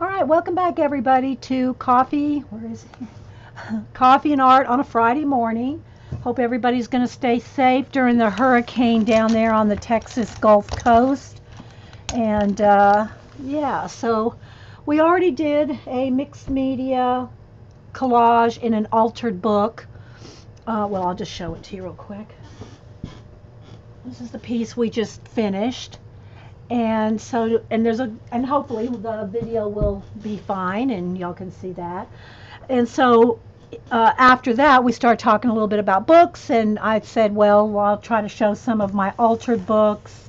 All right, welcome back everybody to Coffee. Where is it? Coffee and Art on a Friday morning. Hope everybody's going to stay safe during the hurricane down there on the Texas Gulf Coast. And uh, yeah, so we already did a mixed media collage in an altered book. Uh, well, I'll just show it to you real quick. This is the piece we just finished and so and there's a and hopefully the video will be fine and y'all can see that. And so uh, after that we started talking a little bit about books and i said well i'll try to show some of my altered books.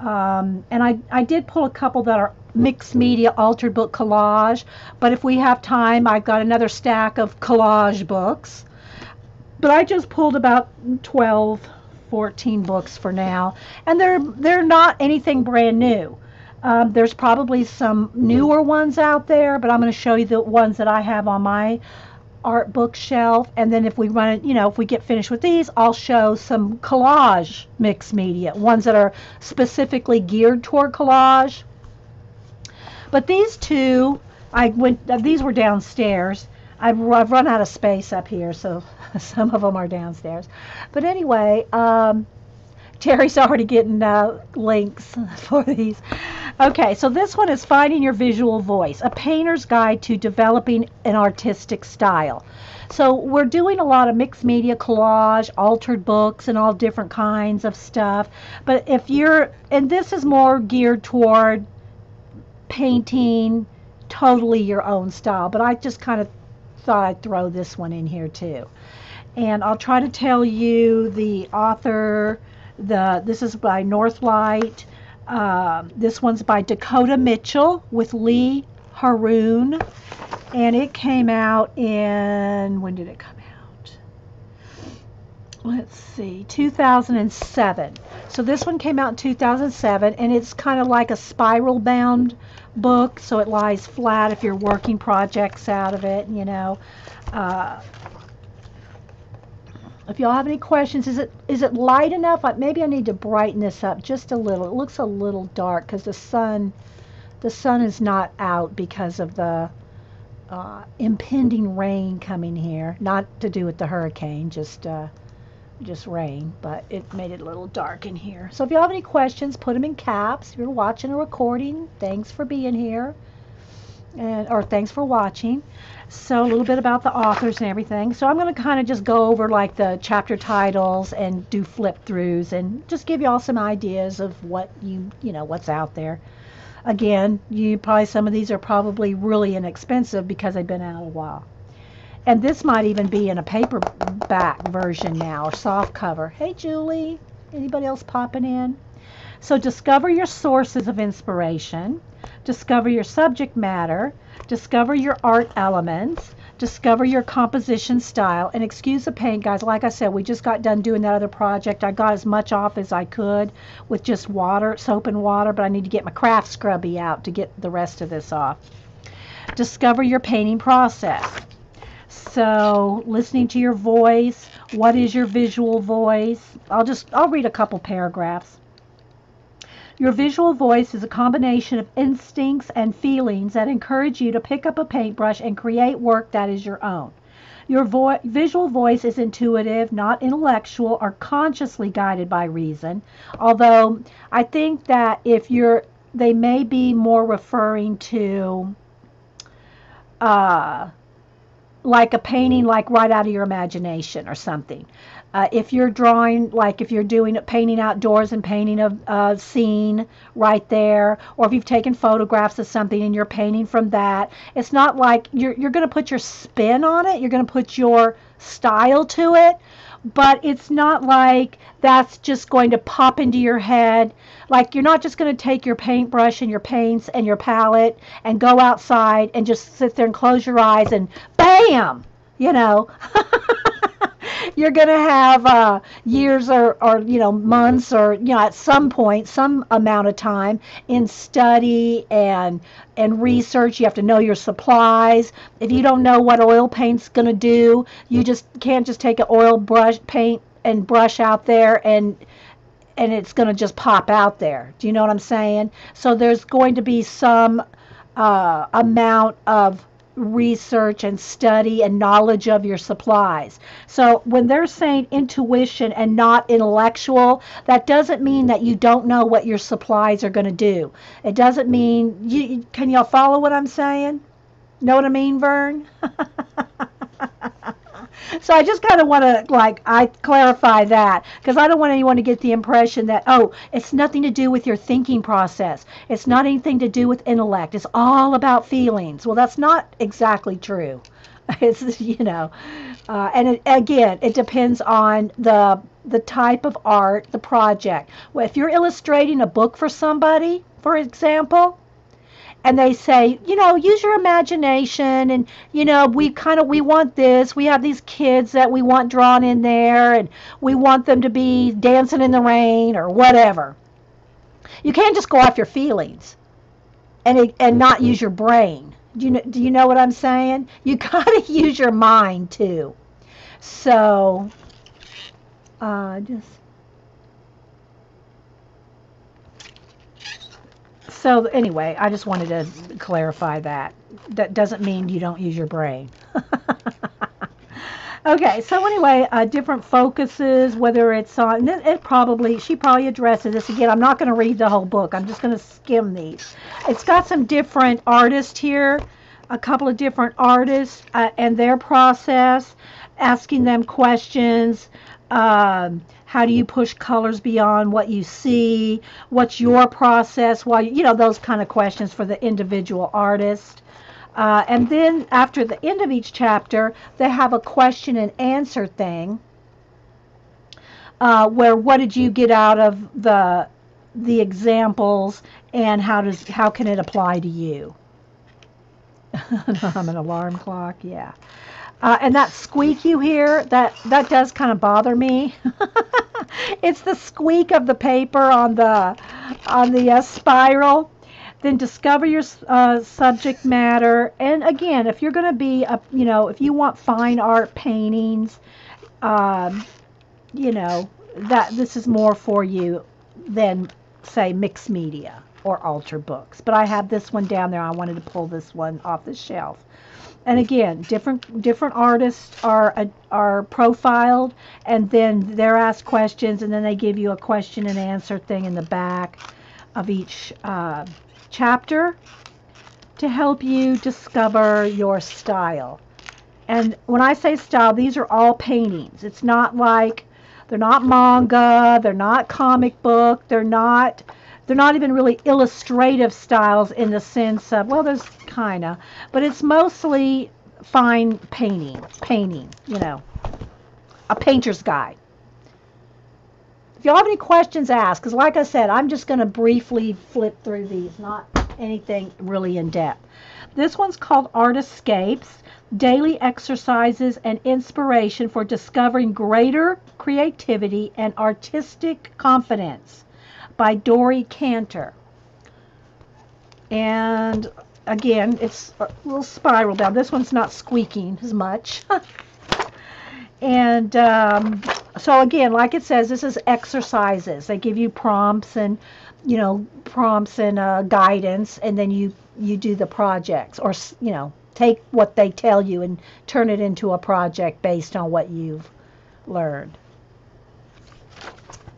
Um, and I, I did pull a couple that are mixed media altered book collage but if we have time i've got another stack of collage books. But i just pulled about 12 14 books for now, and they're they're not anything brand new. Um, there's probably some newer ones out there, but I'm going to show you the ones that I have on my art bookshelf. And then if we run it, you know, if we get finished with these, I'll show some collage mixed media, ones that are specifically geared toward collage. But these two, I went, these were downstairs. I've, I've run out of space up here, so some of them are downstairs. But anyway, um, Terry's already getting uh, links for these. Okay, so this one is Finding Your Visual Voice, a painter's guide to developing an artistic style. So we're doing a lot of mixed media collage, altered books, and all different kinds of stuff. But if you're, and this is more geared toward painting totally your own style, but I just kind of thought I'd throw this one in here too and I'll try to tell you the author. The this is by Northlight. Uh, this one's by Dakota Mitchell with Lee Haroon, and it came out in when did it come out? Let's see, 2007. So this one came out in 2007, and it's kind of like a spiral bound book, so it lies flat if you're working projects out of it, you know. Uh, if y'all have any questions, is it is it light enough? Maybe I need to brighten this up just a little. It looks a little dark because the sun, the sun is not out because of the uh, impending rain coming here. Not to do with the hurricane, just uh, just rain, but it made it a little dark in here. So if y'all have any questions, put them in caps. If you're watching a recording, thanks for being here, and or thanks for watching. So a little bit about the authors and everything. So I'm going to kind of just go over like the chapter titles and do flip throughs and just give you all some ideas of what you, you know, what's out there. Again, you probably some of these are probably really inexpensive because they've been out a while. And this might even be in a paperback version now or soft cover. Hey Julie, anybody else popping in? So discover your sources of inspiration, discover your subject matter, discover your art elements, discover your composition style, and excuse the paint, guys. Like I said, we just got done doing that other project. I got as much off as I could with just water, soap and water, but I need to get my craft scrubby out to get the rest of this off. Discover your painting process. So, listening to your voice, what is your visual voice? I'll just I'll read a couple paragraphs. Your visual voice is a combination of instincts and feelings that encourage you to pick up a paintbrush and create work that is your own. Your vo- visual voice is intuitive, not intellectual or consciously guided by reason. Although I think that if you're, they may be more referring to uh, like a painting like right out of your imagination or something. Uh, if you're drawing, like if you're doing a painting outdoors and painting a, a scene right there, or if you've taken photographs of something and you're painting from that, it's not like you're, you're going to put your spin on it, you're going to put your style to it, but it's not like that's just going to pop into your head. Like you're not just going to take your paintbrush and your paints and your palette and go outside and just sit there and close your eyes and bam, you know. you're going to have uh, years or, or you know months or you know at some point some amount of time in study and and research. You have to know your supplies. If you don't know what oil paint's going to do you just can't just take an oil brush paint and brush out there and and it's going to just pop out there. Do you know what i'm saying? So there's going to be some uh, amount of research and study and knowledge of your supplies. So when they're saying intuition and not intellectual, that doesn't mean that you don't know what your supplies are going to do. It doesn't mean you can y'all follow what I'm saying? Know what I mean, Vern? so I just kind of want to like I clarify that because I don't want anyone to get the impression that oh it's nothing to do with your thinking process. It's not anything to do with intellect. It's all about feelings. Well, that's not exactly true. It's you know, uh, and it, again, it depends on the the type of art, the project. Well, if you're illustrating a book for somebody, for example, and they say, you know, use your imagination and you know, we kind of we want this. We have these kids that we want drawn in there and we want them to be dancing in the rain or whatever. You can't just go off your feelings and and not use your brain. Do you know, do you know what I'm saying? You got to use your mind too. So uh just so anyway, I just wanted to clarify that. That doesn't mean you don't use your brain. okay, so anyway, uh, different focuses, whether it's on, it, it probably, she probably addresses this again. I'm not going to read the whole book. I'm just going to skim these. It's got some different artists here, a couple of different artists uh, and their process, asking them questions. Um, how do you push colors beyond what you see? What's your process? Why, you know, those kind of questions for the individual artist. Uh, and then after the end of each chapter, they have a question and answer thing uh, where what did you get out of the the examples and how does how can it apply to you? I'm an alarm clock, yeah. Uh, and that squeak you hear, that, that does kind of bother me. it's the squeak of the paper on the, on the uh, spiral. Then discover your uh, subject matter. And again, if you're going to be, a, you know, if you want fine art paintings, um, you know, that this is more for you than, say, mixed media or altar books. But I have this one down there. I wanted to pull this one off the shelf and again, different different artists are uh, are profiled, and then they're asked questions, and then they give you a question and answer thing in the back of each uh, chapter to help you discover your style. And when I say style, these are all paintings. It's not like they're not manga, they're not comic book, they're not they're not even really illustrative styles in the sense of, well, there's kind of, but it's mostly fine painting, painting, you know, a painter's guide. If you all have any questions, ask, because like I said, I'm just going to briefly flip through these, not anything really in depth. This one's called Art Escapes Daily Exercises and Inspiration for Discovering Greater Creativity and Artistic Confidence by Dory Kanter. And again, it's a little spiral down. This one's not squeaking as much. and um, so again, like it says, this is exercises. They give you prompts and, you know, prompts and uh, guidance, and then you you do the projects, or you know, take what they tell you and turn it into a project based on what you've learned.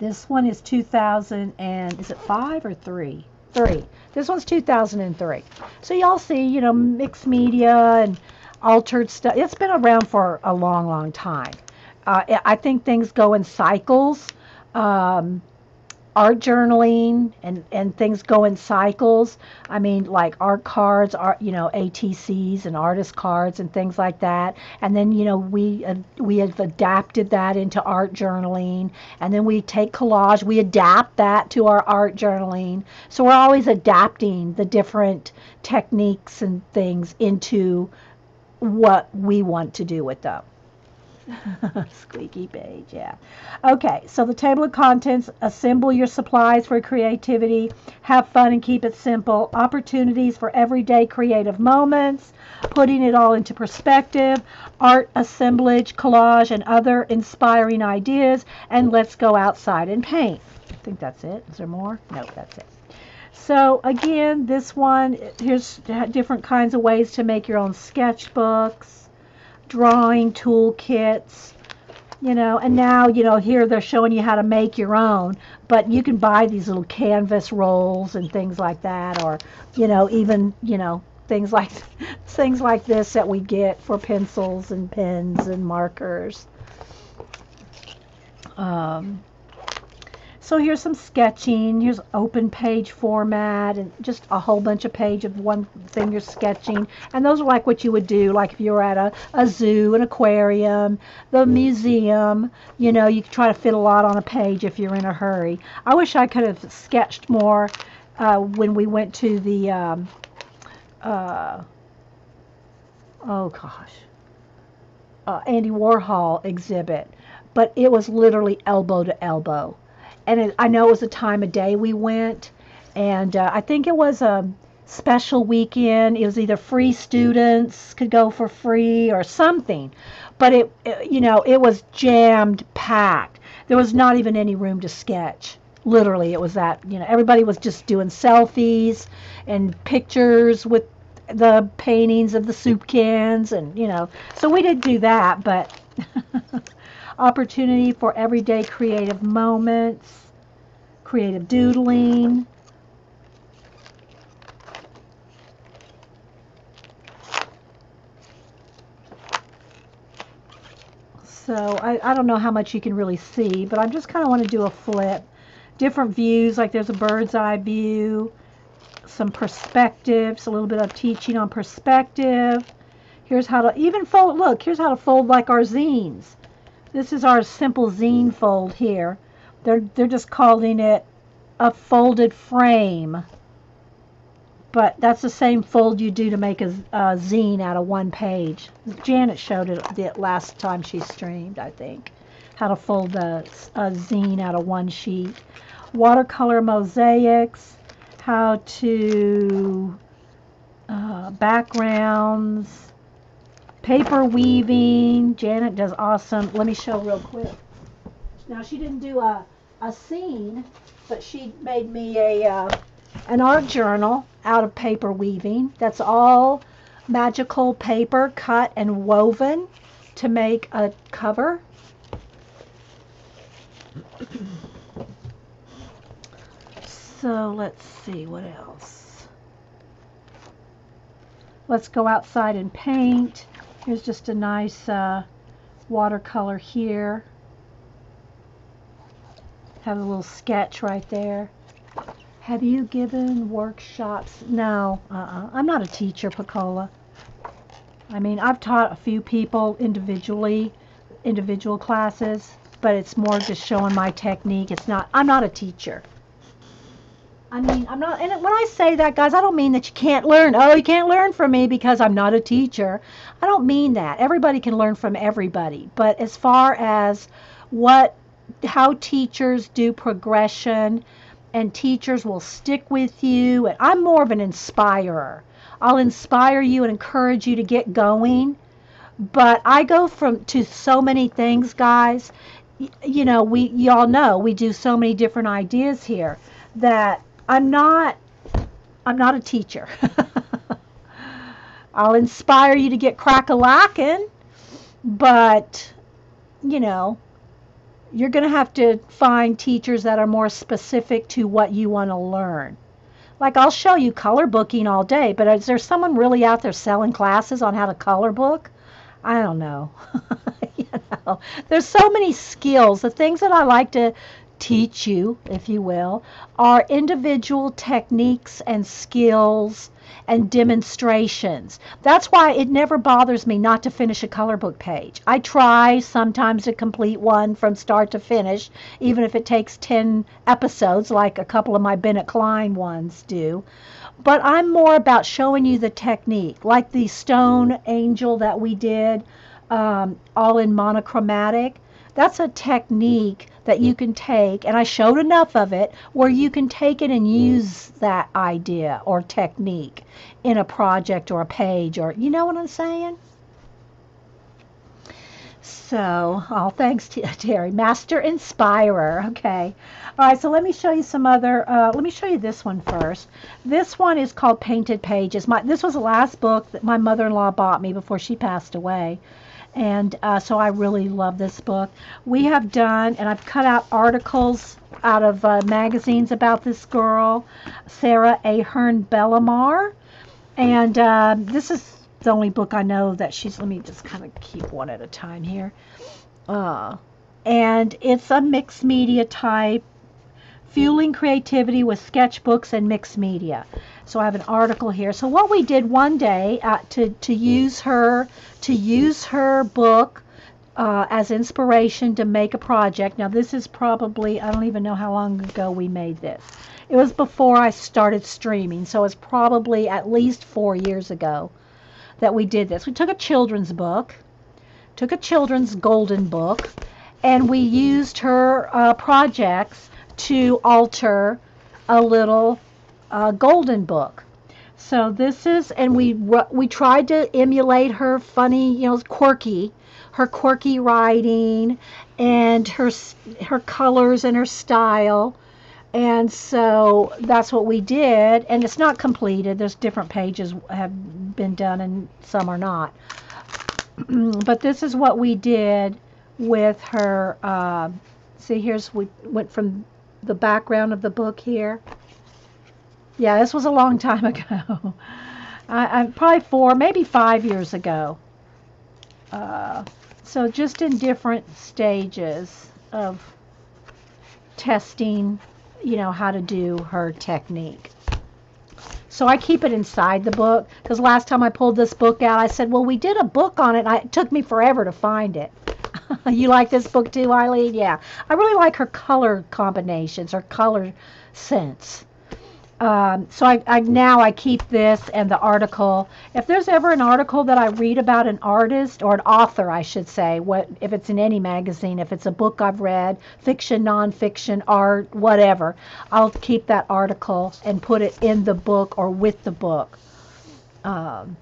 This one is 2000 and is it five or three? Three. This one's 2003. So y'all see, you know, mixed media and altered stuff. It's been around for a long, long time. Uh, I think things go in cycles. Um, art journaling and and things go in cycles. I mean like art cards art you know atcs and artist cards and things like that. And then you know we uh, we have adapted that into art journaling. And then we take collage we adapt that to our art journaling. So we're always adapting the different techniques and things into what we want to do with them Squeaky page, yeah. Okay, so the table of contents assemble your supplies for creativity, have fun and keep it simple, opportunities for everyday creative moments, putting it all into perspective, art assemblage, collage, and other inspiring ideas, and let's go outside and paint. I think that's it. Is there more? No, that's it. So again, this one, here's different kinds of ways to make your own sketchbooks, drawing toolkits, you know, and now, you know, here they're showing you how to make your own, but you can buy these little canvas rolls and things like that, or, you know, even, you know, things like things like this that we get for pencils and pens and markers. Um, so here's some sketching. Here's open page format and just a whole bunch of page of one thing you're sketching. And those are like what you would do, like if you were at a, a zoo, an aquarium, the museum. You know, you try to fit a lot on a page if you're in a hurry. I wish I could have sketched more uh, when we went to the, um, uh, oh gosh, uh, Andy Warhol exhibit. But it was literally elbow to elbow and it, I know it was a time of day we went, and uh, I think it was a special weekend. It was either free students could go for free or something, but it, it you know it was jammed packed. There was not even any room to sketch. Literally, it was that you know everybody was just doing selfies and pictures with the paintings of the soup cans and you know so we did do that but opportunity for everyday creative moments, creative doodling. So I, I don't know how much you can really see, but I just kind of want to do a flip. Different views, like there's a bird's eye view, some perspectives, a little bit of teaching on perspective. Here's how to even fold, look, here's how to fold like our zines. This is our simple zine fold here. They're, they're just calling it a folded frame. But that's the same fold you do to make a, a zine out of one page. Janet showed it the last time she streamed, I think. How to fold a, a zine out of one sheet. Watercolor mosaics. How to uh, backgrounds paper weaving. Janet does awesome. Let me show real quick. Now she didn't do a, a scene, but she made me a uh, an art journal out of paper weaving. That's all magical paper cut and woven to make a cover. So let's see what else. Let's go outside and paint. Here's just a nice uh, watercolor here. Have a little sketch right there. Have you given workshops? No, uh-uh. I'm not a teacher, Pacola. I mean, I've taught a few people individually, individual classes, but it's more just showing my technique. It's not, I'm not a teacher. I mean, I'm not, and when I say that, guys, I don't mean that you can't learn. Oh, you can't learn from me because I'm not a teacher. I don't mean that. Everybody can learn from everybody. But as far as what, how teachers do progression, and teachers will stick with you, and I'm more of an inspirer. I'll inspire you and encourage you to get going. But I go from to so many things, guys. You know, we y'all know we do so many different ideas here that I'm not I'm not a teacher. I'll inspire you to get crack-a-lacking, but you know, you're going to have to find teachers that are more specific to what you want to learn. Like I'll show you color booking all day, but is there someone really out there selling classes on how to color book? I don't know. you know, there's so many skills. The things that I like to teach you, if you will, are individual techniques and skills and demonstrations. That's why it never bothers me not to finish a color book page. I try sometimes to complete one from start to finish, even if it takes 10 episodes, like a couple of my Bennett Klein ones do. But I'm more about showing you the technique, like the stone angel that we did, um, all in monochromatic. That's a technique that you can take, and I showed enough of it where you can take it and use that idea or technique in a project or a page or, you know what I'm saying? So, oh, thanks, T- Terry. Master Inspirer. Okay. All right, so let me show you some other, uh, let me show you this one first. This one is called Painted Pages. My, this was the last book that my mother-in-law bought me before she passed away. And uh, so I really love this book. We have done, and I've cut out articles out of uh, magazines about this girl, Sarah Ahearn Bellemare. And uh, this is the only book I know that she's. Let me just kind of keep one at a time here. Uh, and it's a mixed media type, fueling creativity with sketchbooks and mixed media. So I have an article here. So what we did one day uh, to to use her to use her book uh, as inspiration to make a project. Now this is probably I don't even know how long ago we made this. It was before I started streaming, so it's probably at least four years ago that we did this. We took a children's book, took a children's golden book, and we used her uh, projects to alter a little uh, golden book. So this is, and we we tried to emulate her funny, you know, quirky, her quirky writing, and her her colors and her style. And so that's what we did, and it's not completed. There's different pages have been done, and some are not. but this is what we did with her. Uh, see, here's we went from the background of the book here. Yeah, this was a long time ago. I, I probably four, maybe five years ago. Uh, so just in different stages of testing you know, how to do her technique. So I keep it inside the book because last time I pulled this book out, I said, well, we did a book on it. it took me forever to find it. you like this book too, Eileen? Yeah. I really like her color combinations, her color sense. Um, so I, I now I keep this and the article. If there's ever an article that I read about an artist or an author, I should say, what if it's in any magazine, if it's a book I've read, fiction, nonfiction, art, whatever, I'll keep that article and put it in the book or with the book. Um,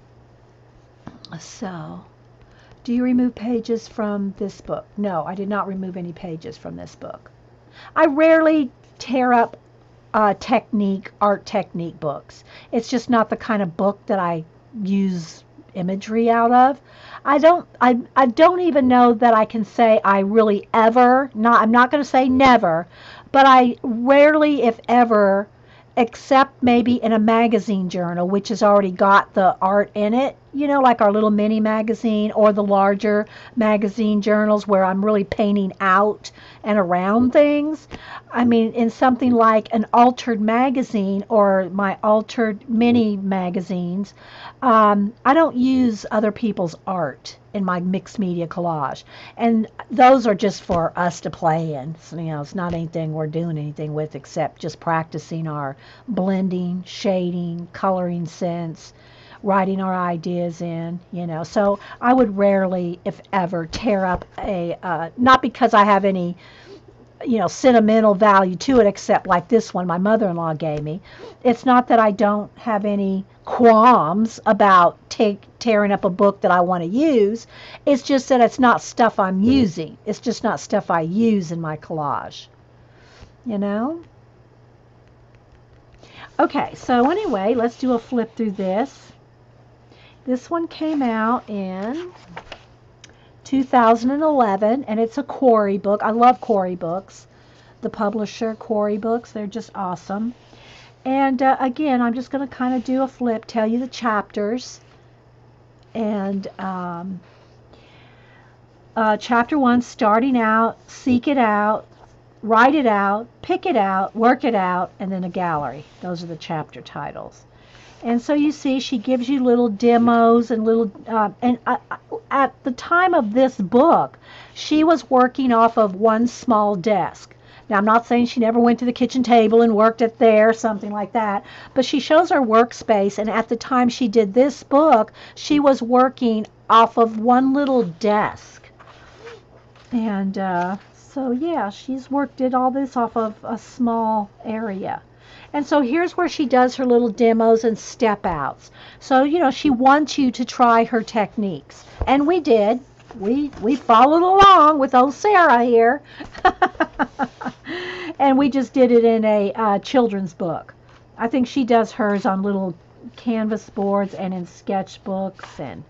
so, do you remove pages from this book? No, I did not remove any pages from this book. I rarely tear up uh, technique, art technique books. It's just not the kind of book that I use imagery out of. I don't I, I don't even know that I can say I really ever not I'm not going to say never, but I rarely if ever except maybe in a magazine journal which has already got the art in it you know, like our little mini magazine or the larger magazine journals where I'm really painting out and around things. I mean, in something like an altered magazine or my altered mini magazines, um, I don't use other people's art in my mixed media collage. And those are just for us to play in. So, you know, it's not anything we're doing anything with except just practicing our blending, shading, coloring sense writing our ideas in, you know. So I would rarely, if ever, tear up a, uh, not because I have any, you know, sentimental value to it, except like this one my mother in law gave me. It's not that I don't have any qualms about take, tearing up a book that I want to use. It's just that it's not stuff I'm mm-hmm. using. It's just not stuff I use in my collage. You know? Okay, so anyway, let's do a flip through this. This one came out in 2011, and it's a Quarry book. I love Quarry books. The publisher, Quarry Books, they're just awesome. And uh, again, I'm just going to kind of do a flip, tell you the chapters. And um, uh, chapter one, starting out, seek it out, write it out, pick it out, work it out, and then a gallery. Those are the chapter titles. And so you see, she gives you little demos and little, uh, and uh, at the time of this book, she was working off of one small desk. Now, I'm not saying she never went to the kitchen table and worked it there, something like that, but she shows her workspace. And at the time she did this book, she was working off of one little desk. And uh, so, yeah, she's worked, it all this off of a small area. And so here's where she does her little demos and step outs. So, you know, she wants you to try her techniques. And we did. we we followed along with old Sarah here, and we just did it in a uh, children's book. I think she does hers on little canvas boards and in sketchbooks, and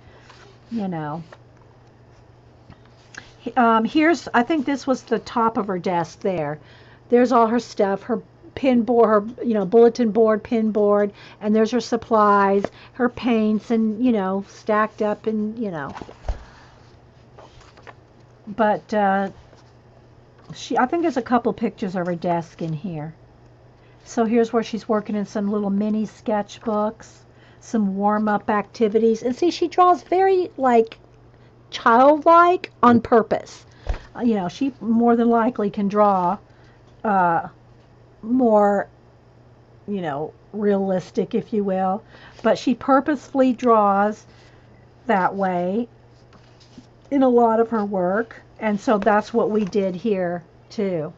you know. Um, here's I think this was the top of her desk there. There's all her stuff, her pin board, her you know bulletin board, pin board, and there's her supplies, her paints, and you know stacked up and you know. But uh, she, I think there's a couple pictures of her desk in here. So here's where she's working in some little mini sketchbooks, some warm up activities, and see she draws very like childlike on purpose. Uh, you know, she more than likely can draw uh, more, you know, realistic, if you will. But she purposefully draws that way in a lot of her work. And so that's what we did here, too.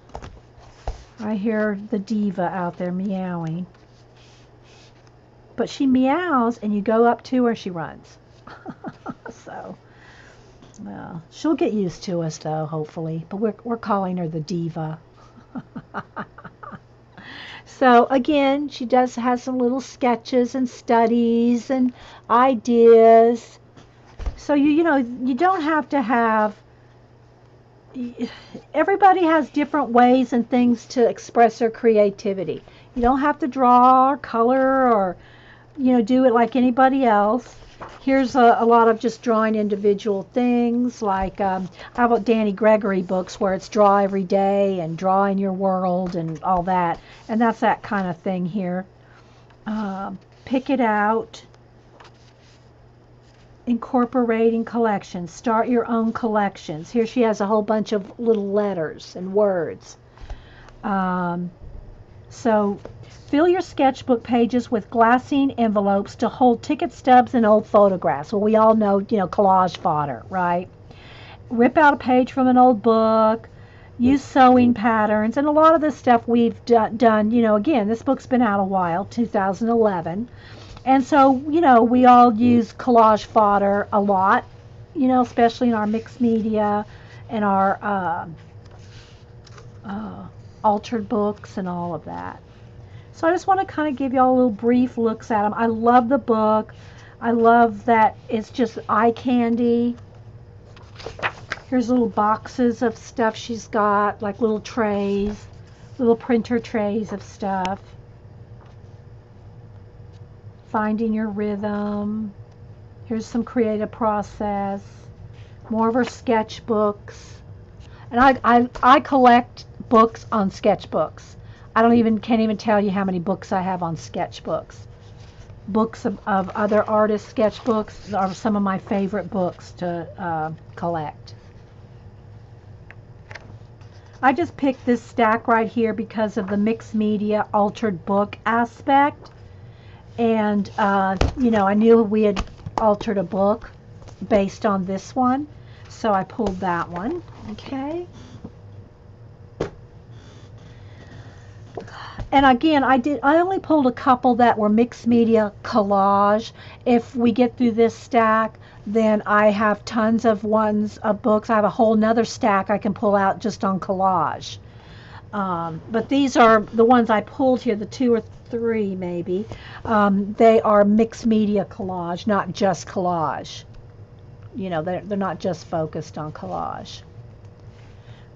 I hear the diva out there meowing. But she meows, and you go up to her, she runs. so, well, she'll get used to us, though, hopefully. But we're, we're calling her the diva. So again, she does have some little sketches and studies and ideas. So you you know, you don't have to have everybody has different ways and things to express their creativity. You don't have to draw or color or you know, do it like anybody else. Here's a, a lot of just drawing individual things, like um, how about Danny Gregory books where it's draw every day and draw in your world and all that. And that's that kind of thing here. Um, pick it out. Incorporating collections. Start your own collections. Here she has a whole bunch of little letters and words. Um, so Fill your sketchbook pages with glassine envelopes to hold ticket stubs and old photographs. Well, we all know, you know, collage fodder, right? Rip out a page from an old book. Use sewing patterns. And a lot of this stuff we've do- done, you know, again, this book's been out a while, 2011. And so, you know, we all use collage fodder a lot, you know, especially in our mixed media and our uh, uh, altered books and all of that. So I just want to kind of give you all a little brief looks at them. I love the book. I love that it's just eye candy. Here's little boxes of stuff she's got, like little trays, little printer trays of stuff. Finding your rhythm. Here's some creative process. More of her sketchbooks. And I, I, I collect books on sketchbooks. I don't even can't even tell you how many books I have on sketchbooks. Books of, of other artists' sketchbooks are some of my favorite books to uh, collect. I just picked this stack right here because of the mixed media altered book aspect. And, uh, you know, I knew we had altered a book based on this one. So I pulled that one. Okay. And again, I did. I only pulled a couple that were mixed media collage. If we get through this stack, then I have tons of ones of books. I have a whole nother stack I can pull out just on collage. Um, but these are the ones I pulled here, the two or three maybe. Um, they are mixed media collage, not just collage. You know, they're, they're not just focused on collage.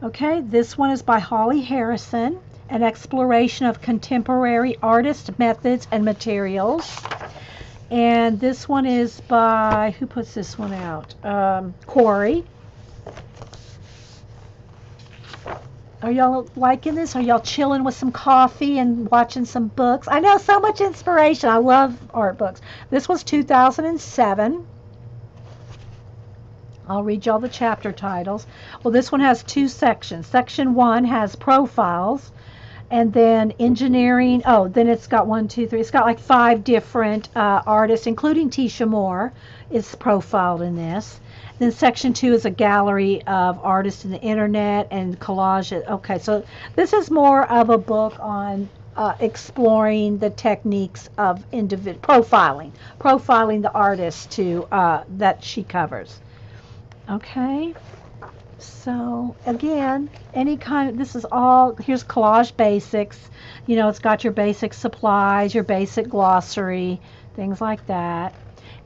Okay, this one is by Holly Harrison an exploration of contemporary artist methods and materials. And this one is by, who puts this one out? Um, Quarry. Are y'all liking this? Are y'all chilling with some coffee and watching some books? I know so much inspiration. I love art books. This was 2007. I'll read y'all the chapter titles. Well, this one has two sections. Section one has profiles, and then engineering. Oh, then it's got one, two, three. It's got like five different uh, artists, including Teesha Moore, is profiled in this. Then section two is a gallery of artists in the internet and collage. Okay, so this is more of a book on uh, exploring the techniques of individual profiling, profiling the artists to uh, that she covers. Okay. So again, any kind of, this is all, here's collage basics. You know, it's got your basic supplies, your basic glossary, things like that.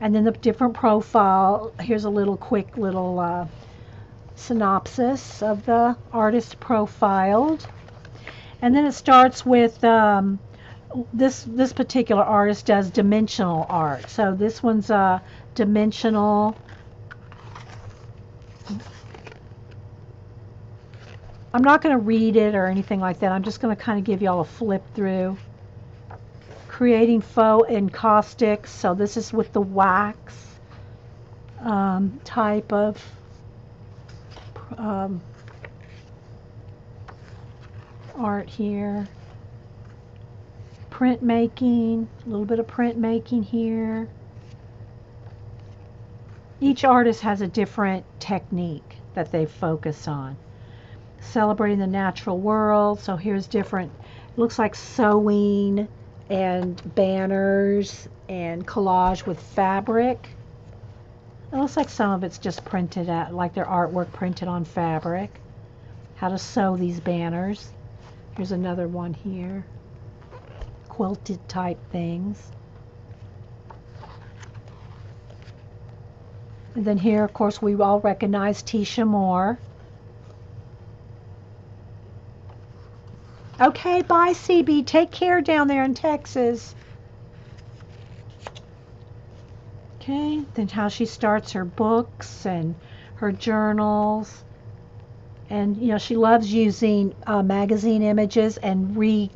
And then the different profile, here's a little quick little uh, synopsis of the artist profiled. And then it starts with um, this this particular artist does dimensional art. So this one's a dimensional I'm not going to read it or anything like that. I'm just going to kind of give you all a flip through. Creating faux encaustics. So this is with the wax um, type of um, art here. Printmaking, a little bit of printmaking here. Each artist has a different technique that they focus on celebrating the natural world. So here's different, looks like sewing and banners and collage with fabric. It looks like some of it's just printed out, like their artwork printed on fabric. How to sew these banners. Here's another one here. Quilted type things. And then here, of course, we all recognize Teesha Moore. Okay, bye, CB. Take care down there in Texas. Okay, then how she starts her books and her journals. And, you know, she loves using uh, magazine images and re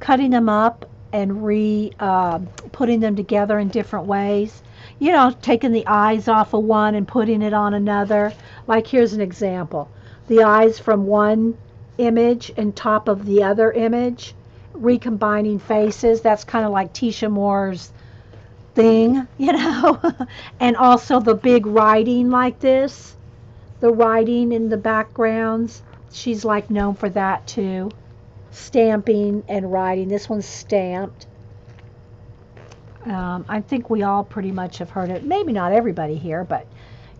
cutting them up and re uh, putting them together in different ways. You know, taking the eyes off of one and putting it on another. Like, here's an example the eyes from one image and top of the other image, recombining faces. That's kind of like Teesha Moore's thing, you know. and also the big writing like this, the writing in the backgrounds. She's like known for that too. Stamping and writing. This one's stamped. Um, I think we all pretty much have heard it. Maybe not everybody here, but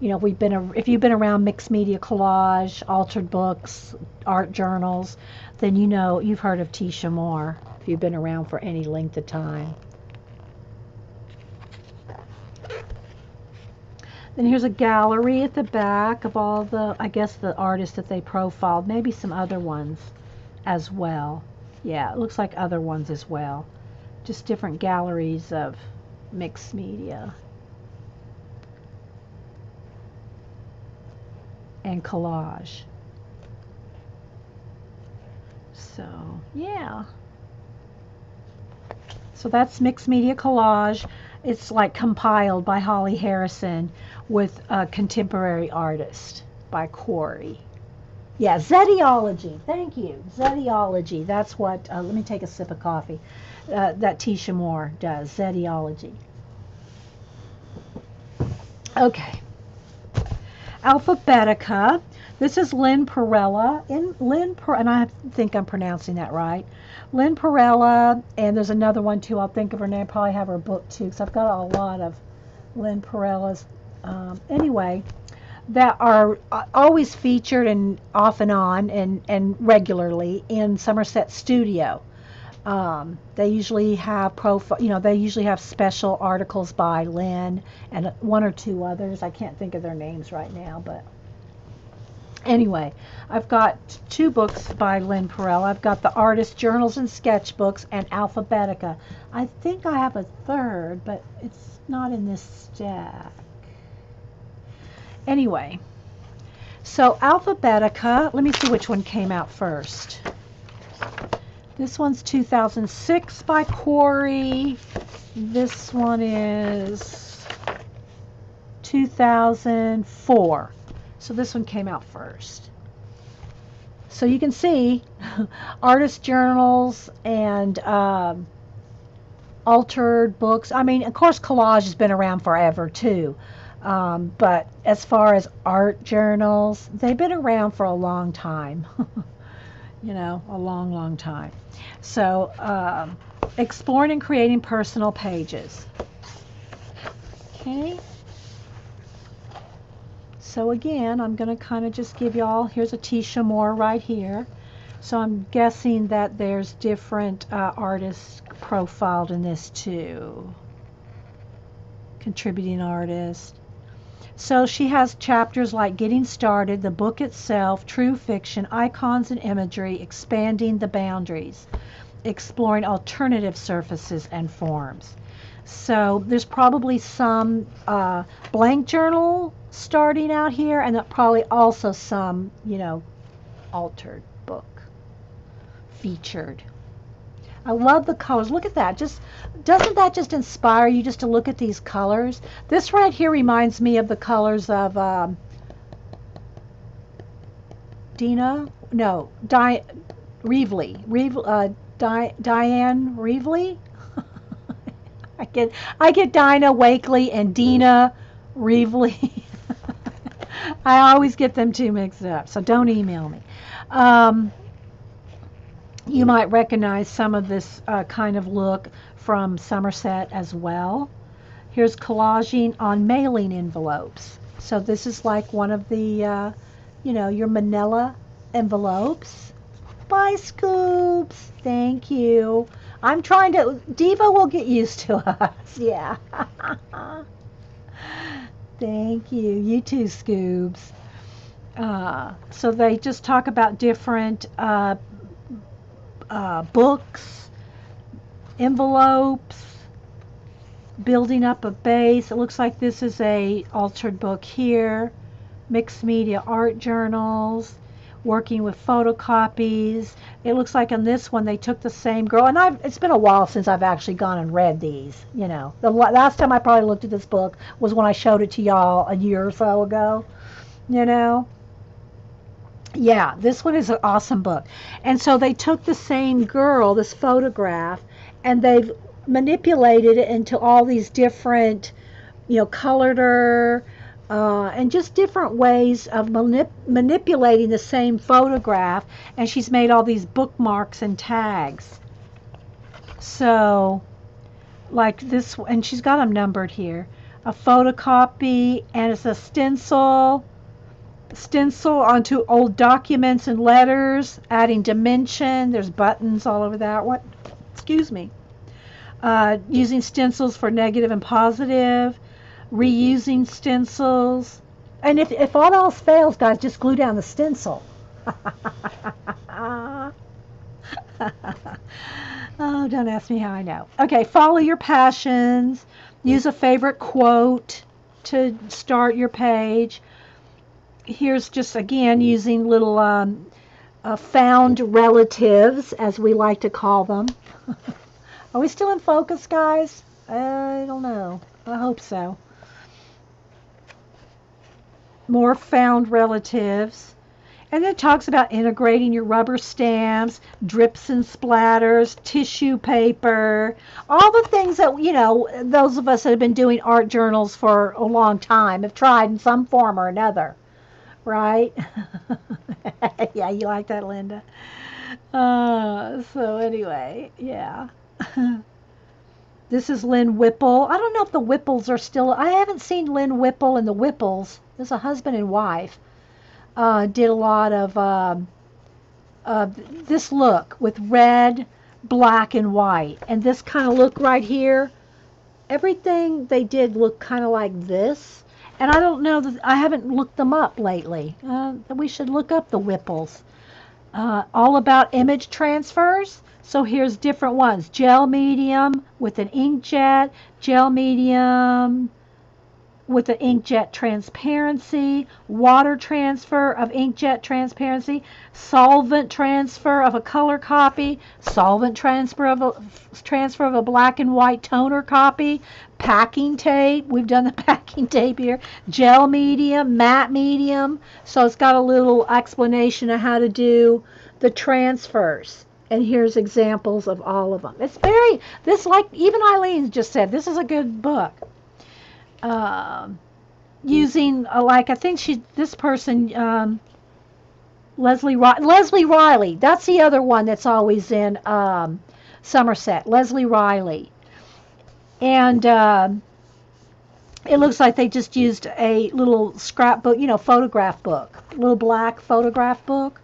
you know, we've been a, if you've been around mixed media collage, altered books, art journals, then you know you've heard of Teesha Moore if you've been around for any length of time. Then here's a gallery at the back of all the, I guess, the artists that they profiled. Maybe some other ones as well. Yeah, it looks like other ones as well. Just different galleries of mixed media. And collage. So, yeah. So that's Mixed Media Collage. It's like compiled by Holly Harrison with a contemporary artist by Quarry. Yeah, Zettiology. Thank you. Zettiology. That's what, uh, let me take a sip of coffee. Uh, that Teesha Moore does. Zettiology. Okay. Alphabetica. This is Lynne Perrella. In Lynn, per, and I think I'm pronouncing that right. Lynne Perrella, and there's another one too. I'll think of her name. Probably have her book too, because I've got a lot of Lynne Perrella's. Um, anyway, that are uh, always featured and off and on and and regularly in Somerset Studio. Um, they usually have profile, you know, they usually have special articles by Lynn and one or two others. I can't think of their names right now, but anyway, I've got two books by Lynn Perel. I've got the Artist Journals and Sketchbooks and Alphabetica. I think I have a third, but it's not in this stack. Anyway, so Alphabetica, let me see which one came out first. This one's 2006 by Quarry. This one is 2004. So this one came out first. So you can see artist journals and um, altered books. I mean, of course, collage has been around forever too. Um, but as far as art journals, they've been around for a long time. you know, a long, long time. So, um, exploring and creating personal pages. Okay. So again, I'm going to kind of just give y'all, here's a Teesha Moore right here. So I'm guessing that there's different uh, artists profiled in this too. Contributing artist. So she has chapters like Getting Started, the book itself, True Fiction, Icons and Imagery, Expanding the Boundaries, Exploring Alternative Surfaces and Forms. So there's probably some uh, blank journal starting out here, and probably also some, you know, altered book featured. I love the colors. Look at that. Just doesn't that just inspire you just to look at these colors? This right here reminds me of the colors of um, Dina. No, Di, Reaveley. Reeve, uh, Di, Dyan Reaveley. I get I get Dina Wakley and Dina Reaveley. I always get them two mixed up, so don't email me. Um, you might recognize some of this uh, kind of look from Somerset as well. Here's collaging on mailing envelopes. So this is like one of the, uh, you know, your manila envelopes. Bye, Scoops. Thank you. I'm trying to, Diva will get used to us. Yeah. Thank you. You too, Scoobs. Uh, so they just talk about different uh, uh, books, envelopes, building up a base. It looks like this is a altered book here. Mixed media art journals, working with photocopies. It looks like on this one they took the same girl, and I've it's been a while since I've actually gone and read these. You know, the last time I probably looked at this book was when I showed it to y'all a year or so ago. You know, yeah, this one is an awesome book. And so they took the same girl, this photograph, and they've manipulated it into all these different, you know, colored her, uh, and just different ways of manip- manipulating the same photograph. And she's made all these bookmarks and tags. So, like this, and she's got them numbered here. A photocopy, and it's a stencil stencil onto old documents and letters, adding dimension. There's buttons all over that. What? Excuse me. Uh, using stencils for negative and positive, reusing stencils. And if, if all else fails, guys, just glue down the stencil. oh, don't ask me how I know. Okay, follow your passions. Use a favorite quote to start your page here's just again using little um, uh, found relatives, as we like to call them. Are we still in focus, guys? I don't know. I hope so. More found relatives. And then it talks about integrating your rubber stamps, drips and splatters, tissue paper, all the things that, you know, those of us that have been doing art journals for a long time have tried in some form or another right? yeah, you like that, Linda. Uh, so anyway, yeah. this is Lynn Whipple. I don't know if the Whipples are still. I haven't seen Lynn Whipple and the Whipples. There's a husband and wife. Uh, did a lot of uh, uh, this look with red, black, and white, and this kind of look right here. Everything they did looked kind of like this and I don't know that I haven't looked them up lately. Uh, we should look up the Whipples. Uh, all about image transfers. So here's different ones: gel medium with an inkjet, gel medium with an inkjet transparency, water transfer of inkjet transparency, solvent transfer of a color copy, solvent transfer of a transfer of a black and white toner copy, packing tape. We've done the packing tape here. Gel medium, matte medium. So it's got a little explanation of how to do the transfers. And here's examples of all of them. It's very, this like, even Eileen just said, this is a good book. Um, using, uh, like, I think she, this person, um, Lesley, Lesley Riley, that's the other one that's always in um, Somerset, Lesley Riley and uh, it looks like they just used a little scrapbook, you know, photograph book, little black photograph book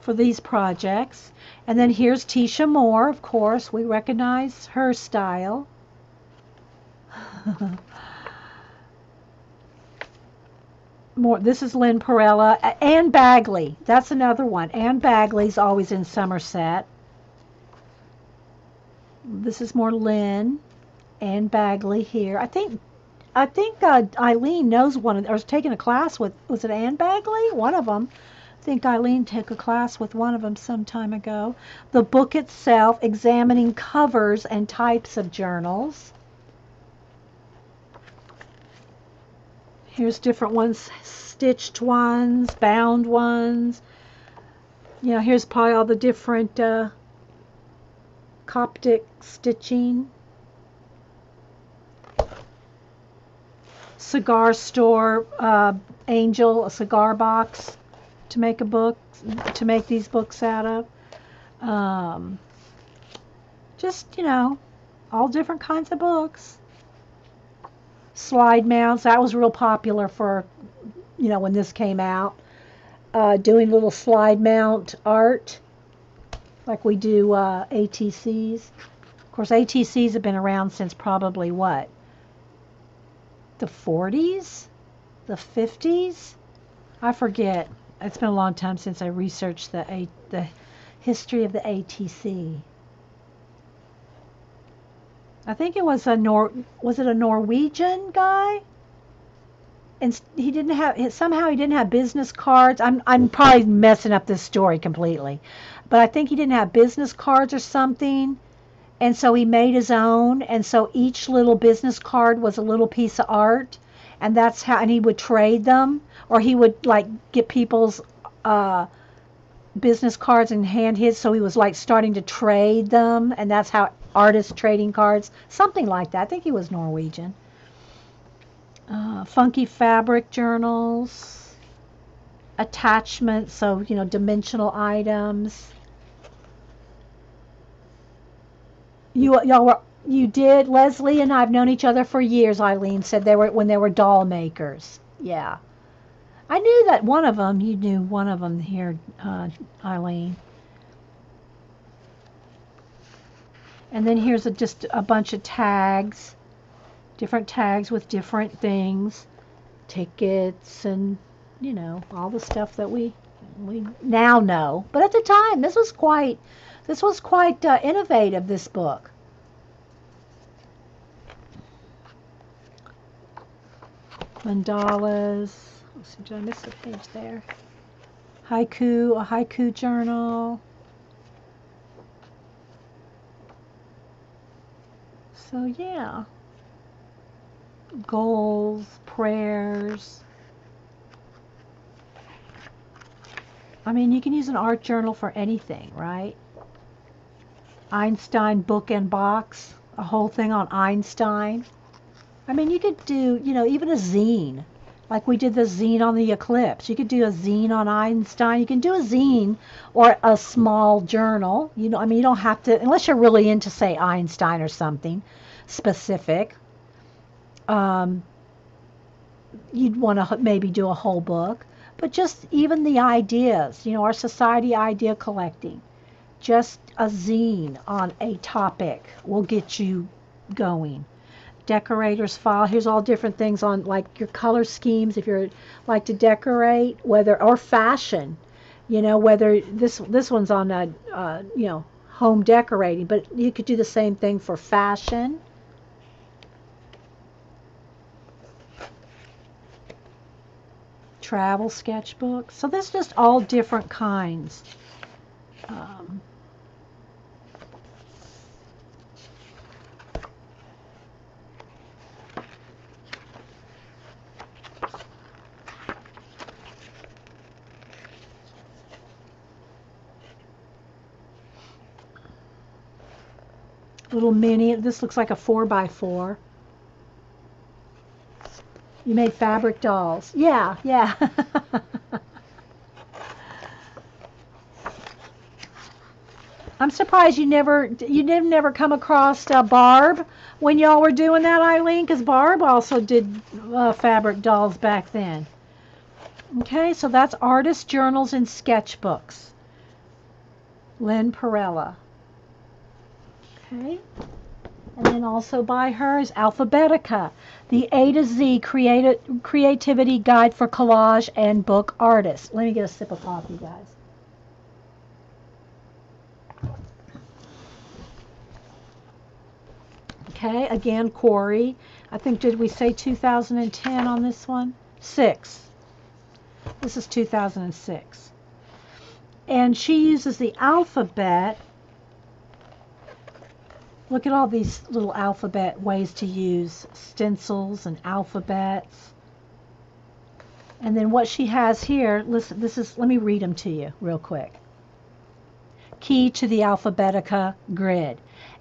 for these projects. And then here's Teesha Moore, of course. We recognize her style. More, this is Lynne Perrella. Anne Bagby. That's another one. Anne Bagby's always in Somerset. This is more Lynne. Anne Bagby here. I think I think uh, Eileen knows one of, or was taking a class with, was it Anne Bagby? One of them. I think Eileen took a class with one of them some time ago. The book itself, examining covers and types of journals. Here's different ones, stitched ones, bound ones. You know, here's probably all the different uh, Coptic stitching. Cigar store, uh, Angel, a cigar box to make a book, to make these books out of. Um, just, you know, all different kinds of books slide mounts. That was real popular for, you know, when this came out. Uh, doing little slide mount art, like we do uh, ATCs. Of course, ATCs have been around since probably what? The 40s? The 50s? I forget. It's been a long time since I researched the, A- the history of the ATC. I think it was a Nor was it a Norwegian guy? And he didn't have somehow he didn't have business cards. I'm I'm probably messing up this story completely, but I think he didn't have business cards or something, and so he made his own. And so each little business card was a little piece of art, and that's how. And he would trade them, or he would like get people's uh, business cards and hand his. So he was like starting to trade them, and that's how artist trading cards, something like that. I think he was Norwegian. Uh, funky fabric journals, attachments, so you know, dimensional items. You y'all were you did Lesley and I've known each other for years. Eileen said they were when they were doll makers. Yeah, I knew that one of them. You knew one of them here, uh, Eileen. And then here's a, just a bunch of tags, different tags with different things, tickets and, you know, all the stuff that we we now know. But at the time, this was quite this was quite uh, innovative. This book. Mandalas. Let's see, did I miss a page there? Haiku, a haiku journal. So, yeah. Goals, prayers. I mean, you can use an art journal for anything, right? Einstein book and box, a whole thing on Einstein. I mean, you could do, you know, even a zine, like we did the zine on the eclipse. You could do a zine on Einstein. You can do a zine or a small journal. You know, I mean, you don't have to, unless you're really into, say, Einstein or something specific. Um, you'd want to maybe do a whole book, but just even the ideas, you know, our society idea collecting, just a zine on a topic will get you going. Decorator's file. Here's all different things on like your color schemes if you're like to decorate, whether or fashion. You know, whether this this one's on a uh, you know home decorating, but you could do the same thing for fashion. travel sketchbook. So there's just all different kinds. Um, little mini, this looks like a 4 by 4 you made fabric dolls. Yeah, yeah. I'm surprised you never you did never come across uh, Barb when y'all were doing that, Eileen, because Barb also did uh, fabric dolls back then. Okay, so that's artist journals and sketchbooks. Lynne Perrella. Okay. And then also by her is Alphabetica, the A to Z creati- creativity guide for collage and book artists. Let me get a sip of coffee, guys. Okay, again, Quarry. I think, did we say 2010 on this one? Six. This is 2006. And she uses the alphabet. Look at all these little alphabet ways to use stencils and alphabets. And then what she has here, listen, this is, let me read them to you real quick. Key to the Alphabetica grid.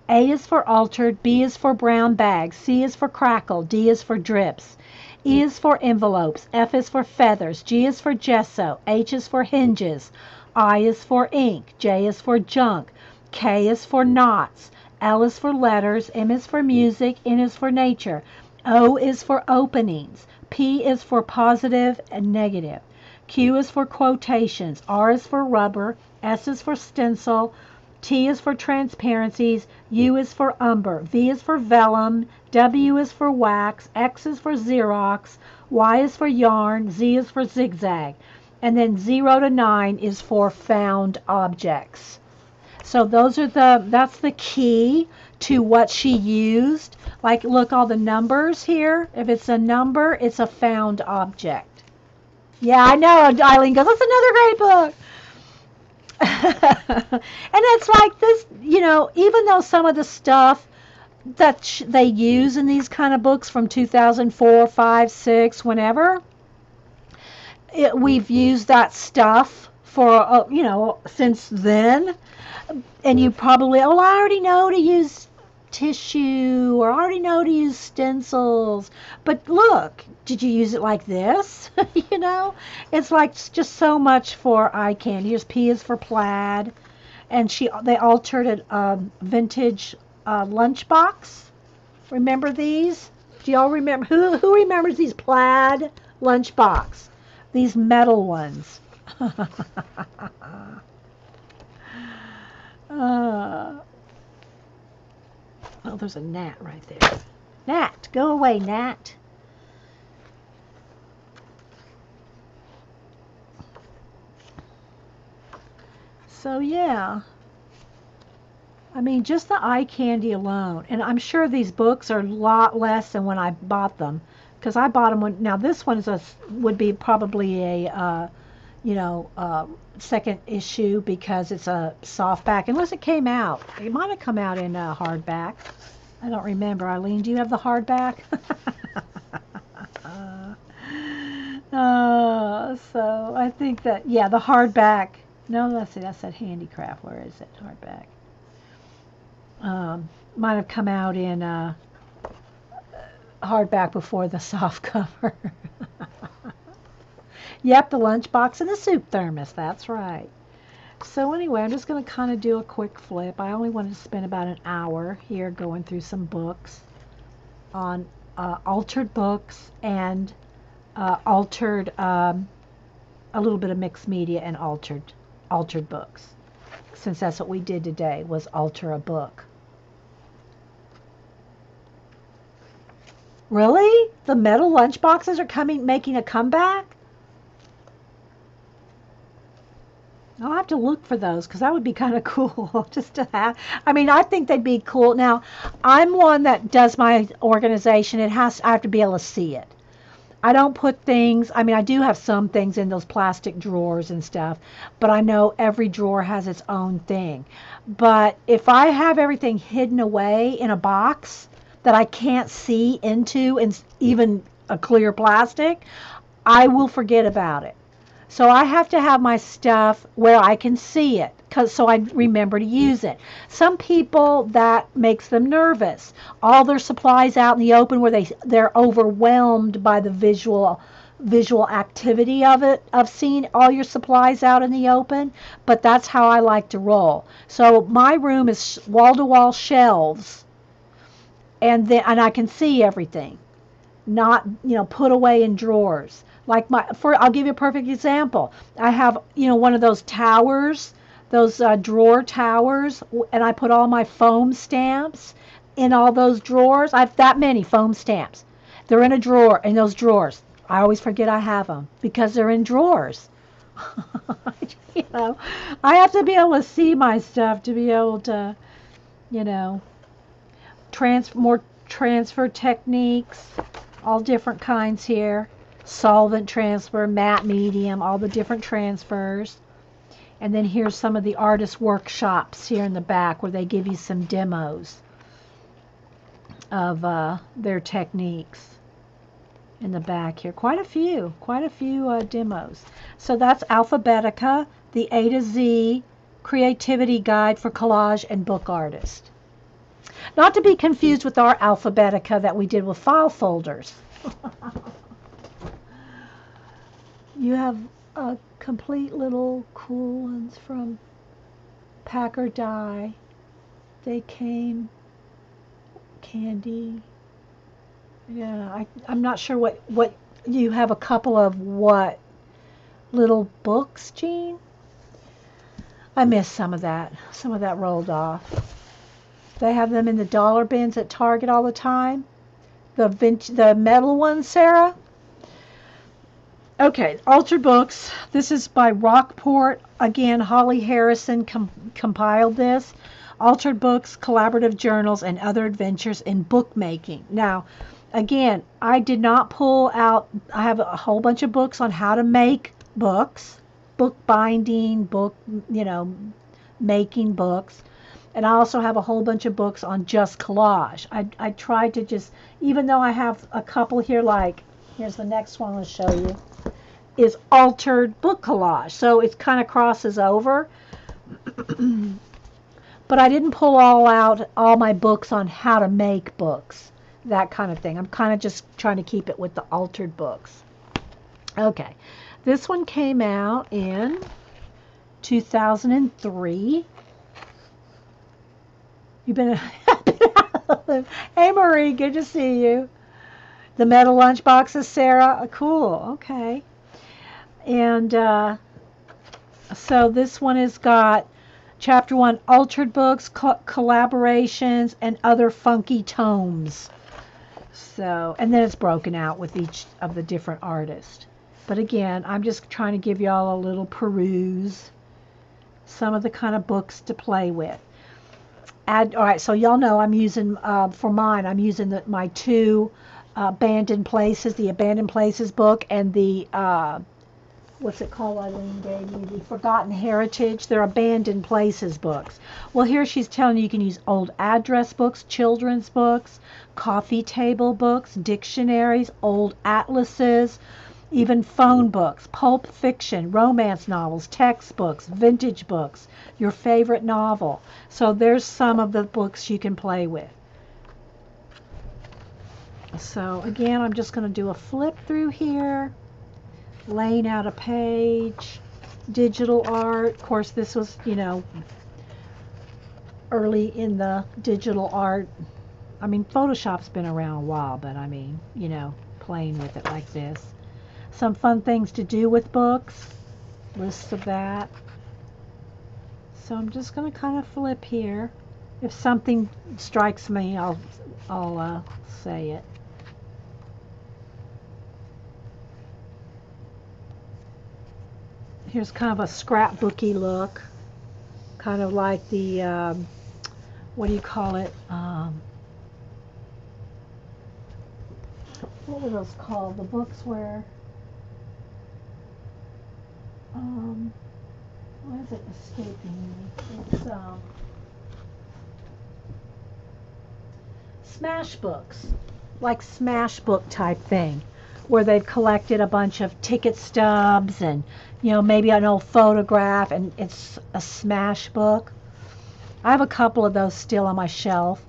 A is for altered, B is for brown bags, C is for crackle, D is for drips, E is for envelopes, F is for feathers, G is for gesso, H is for hinges, I is for ink, J is for junk, K is for knots, L is for letters, M is for music, N is for nature, O is for openings, P is for positive and negative, Q is for quotations, R is for rubber, S is for stencil, T is for transparencies, U is for umber, V is for vellum, W is for wax, X is for Xerox, Y is for yarn, Z is for zigzag, and then 0 to 9 is for found objects. So those are the, that's the key to what she used. Like, look, all the numbers here. If it's a number, it's a found object. Yeah, I know. Eileen goes, that's another great book. and it's like this, you know, even though some of the stuff that they use in these kind of books from 2004, 5, 6, whenever, it, we've used that stuff for, uh, you know, since then. And you probably, oh, I already know to use tissue or I already know to use stencils. But look, did you use it like this? you know, it's like just so much for eye candy. Here's P is for plaid, and she they altered a um, vintage uh, lunchbox. Remember these? Do y'all remember who who remembers these plaid lunchbox? These metal ones. uh, Oh, there's a gnat right there. Gnat, go away, gnat. So, yeah. I mean, just the eye candy alone. And I'm sure these books are a lot less than when I bought them. Because I bought them when, now this one is a, would be probably a, uh, you know, uh, second issue because it's a softback. Unless it came out. It might have come out in a hardback. I don't remember. Eileen, do you have the hardback? uh, so I think that, yeah, the hardback. No, let's see, That's that handicraft. Where is it? Hardback. Um, might have come out in uh, hardback before the soft cover. yep, the lunchbox and the soup thermos. That's right. So anyway, I'm just going to kind of do a quick flip. I only wanted to spend about an hour here going through some books on uh, altered books and uh, altered um, a little bit of mixed media and altered altered books since that's what we did today was alter a book. Really? The metal lunchboxes are coming making a comeback? I'll have to look for those because that would be kind of cool just to have. I mean, I think they'd be cool. Now, I'm one that does my organization. It has I have to be able to see it. I don't put things. I mean, I do have some things in those plastic drawers and stuff, but I know every drawer has its own thing. But if I have everything hidden away in a box that I can't see into, and even a clear plastic, I will forget about it. So I have to have my stuff where I can see it cause, so I remember to use it. Some people that makes them nervous. All their supplies out in the open where they they're overwhelmed by the visual visual activity of it of seeing all your supplies out in the open but that's how i like to roll so my room is wall to wall shelves and then and i can see everything not you know put away in drawers like my for i'll give you a perfect example i have you know one of those towers those uh, drawer towers and i put all my foam stamps in all those drawers i have that many foam stamps they're in a drawer in those drawers I always forget I have them because they're in drawers. you know, I have to be able to see my stuff to be able to, you know, transfer more transfer techniques, all different kinds here. Solvent transfer, matte medium, all the different transfers. And then here's some of the artist workshops here in the back where they give you some demos of uh, their techniques in the back here. Quite a few, quite a few uh, demos. So that's Alphabetica, the A to Z creativity guide for collage and book artists. Not to be confused with our Alphabetica that we did with file folders. you have a complete little cool ones from Packer Die. They came candy yeah, I, I'm not sure what, what you have a couple of what little books, Jean? I missed some of that. Some of that rolled off. They have them in the dollar bins at Target all the time. The vintage, the metal ones, Sarah. Okay, Altered Books. This is by Rockport. Again, Holly Harrison com- compiled this. Altered Books, Collaborative Journals, and Other Adventures in Bookmaking. Now, again, I did not pull out, I have a whole bunch of books on how to make books, book binding, book, you know, making books. And I also have a whole bunch of books on just collage. I, I tried to just, even though I have a couple here, like, here's the next one I'll show you, is altered book collage. So it kind of crosses over. but I didn't pull all out all my books on how to make books that kind of thing. I'm kind of just trying to keep it with the altered books. Okay, this one came out in 2003. You've been, a hey Marie, good to see you. The metal lunch boxes, Sarah. Uh, cool. Okay. And uh, so this one has got chapter one altered books, co- collaborations, and other funky tomes. So, and then it's broken out with each of the different artists. But again, I'm just trying to give y'all a little peruse, some of the kind of books to play with. Add, all right, so y'all know I'm using, uh, for mine, I'm using the, my two uh, Abandoned Places, the Abandoned Places book and the uh, what's it called Eileen gave me, the Forgotten Heritage. They're abandoned places books. Well, here she's telling you you can use old address books, children's books, coffee table books, dictionaries, old atlases, even phone books, pulp fiction, romance novels, textbooks, vintage books, your favorite novel. So there's some of the books you can play with. So again, I'm just going to do a flip through here laying out a page, digital art. Of course, this was, you know, early in the digital art. I mean, Photoshop's been around a while, but I mean, you know, playing with it like this. Some fun things to do with books, lists of that. So I'm just going to kind of flip here. If something strikes me, I'll, I'll uh, say it. Here's kind of a scrapbooky look, kind of like the, um, what do you call it? Um, what were those called? The books where, um, why is it escaping me? It's, um, smash books, like smash book type thing where they've collected a bunch of ticket stubs and you know maybe an old photograph and it's a smash book i have a couple of those still on my shelf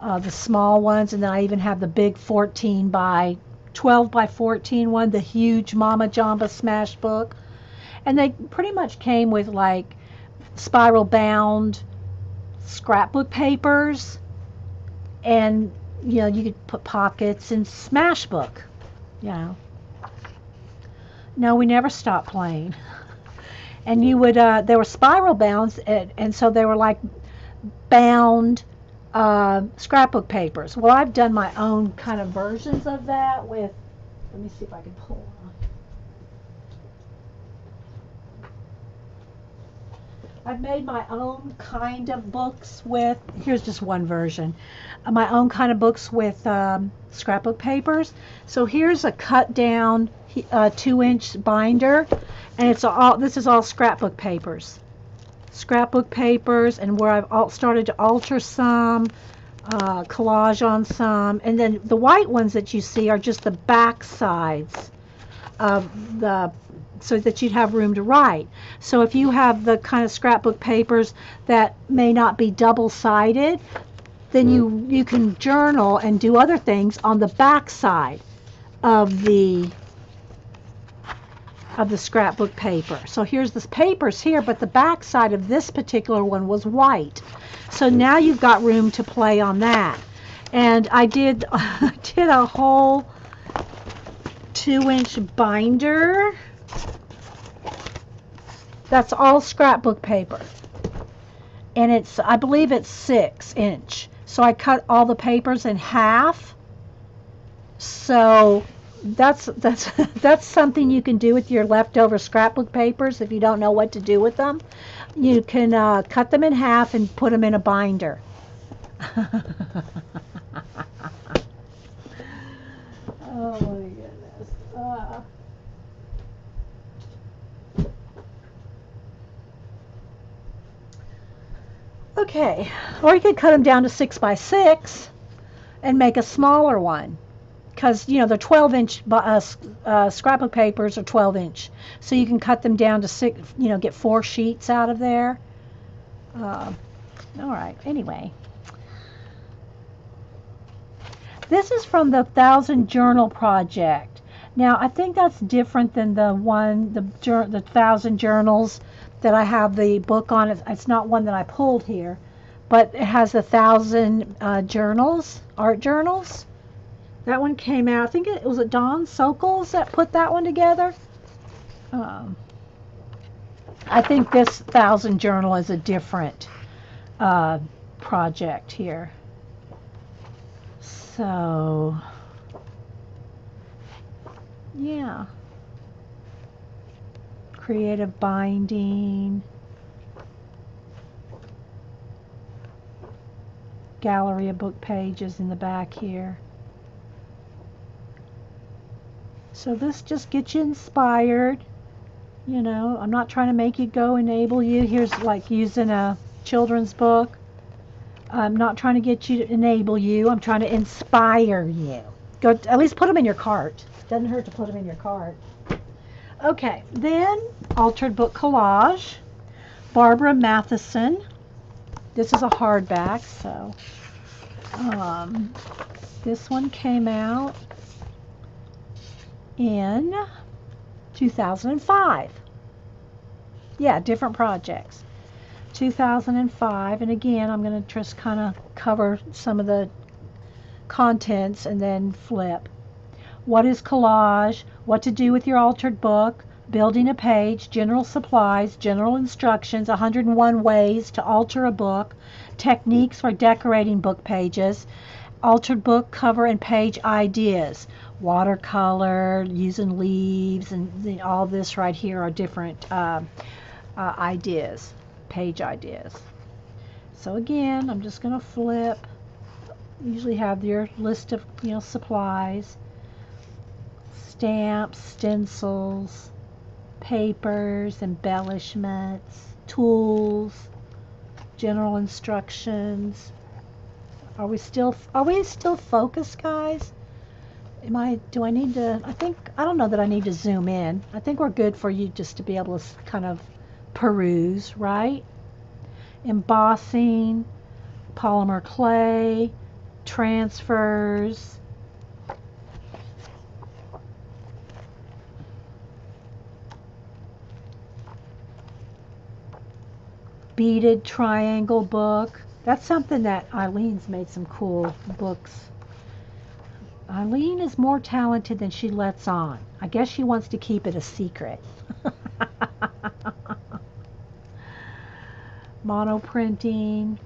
uh, the small ones and then i even have the big 14 by 12 by 14 one, the huge Mama Jamba Smash book. And they pretty much came with like spiral bound scrapbook papers and you know you could put pockets and smash book you know no we never stopped playing. And you would uh, there were spiral bounds and, and so they were like bound uh, scrapbook papers. Well i've done my own kind of versions of that with let me see if i can pull I've made my own kind of books with, here's just one version, uh, my own kind of books with um, scrapbook papers. So here's a cut down uh, two inch binder, and it's all, this is all scrapbook papers. Scrapbook papers, and where I've all started to alter some, uh, collage on some, and then the white ones that you see are just the back sides of the so that you'd have room to write. So if you have the kind of scrapbook papers that may not be double-sided, then you mm. you can journal and do other things on the back side of the of the scrapbook paper. So here's this papers here, but the back side of this particular one was white. So mm. now you've got room to play on that. And I did did a whole two inch binder that's all scrapbook paper. And it's, I believe it's six inch. So I cut all the papers in half. So that's that's that's something you can do with your leftover scrapbook papers if you don't know what to do with them. You can uh, cut them in half and put them in a binder. oh my goodness. Uh, Okay, or you could cut them down to six by six and make a smaller one. Because you know the 12 inch uh, uh, scrapbook papers are 12 inch. So you can cut them down to six you know get four sheets out of there. Uh, all right anyway. This is from the thousand journal project. Now i think that's different than the one the the thousand journals that I have the book on. It's not one that I pulled here, but it has a thousand uh, journals, art journals. That one came out. I think it was it Don Sokol that put that one together. Um, I think this thousand journal is a different uh, project here. So, yeah creative binding, gallery of book pages in the back here. So this just gets you inspired. You know, I'm not trying to make you go enable you. Here's like using a children's book. I'm not trying to get you to enable you. I'm trying to inspire you. Go at least put them in your cart. Doesn't hurt to put them in your cart. Okay, then Altered Book Collage, Barbara Matthiessen. This is a hardback, so um, this one came out in 2005. Yeah, different projects. 2005, and again, I'm going to just kind of cover some of the contents and then flip what is collage, what to do with your altered book, building a page, general supplies, general instructions, 101 ways to alter a book, techniques for decorating book pages, altered book cover and page ideas, watercolor, using leaves, and all this right here are different uh, uh, ideas, page ideas. So again, I'm just going to flip. Usually have your list of you know supplies stamps, stencils, papers, embellishments, tools, general instructions. Are we still are we still focused, guys? Am I do I need to I think I don't know that I need to zoom in. I think we're good for you just to be able to kind of peruse, right? Embossing, polymer clay, transfers, beaded triangle book. That's something that Eileen's made some cool books. Eileen is more talented than she lets on. I guess she wants to keep it a secret. Mono printing,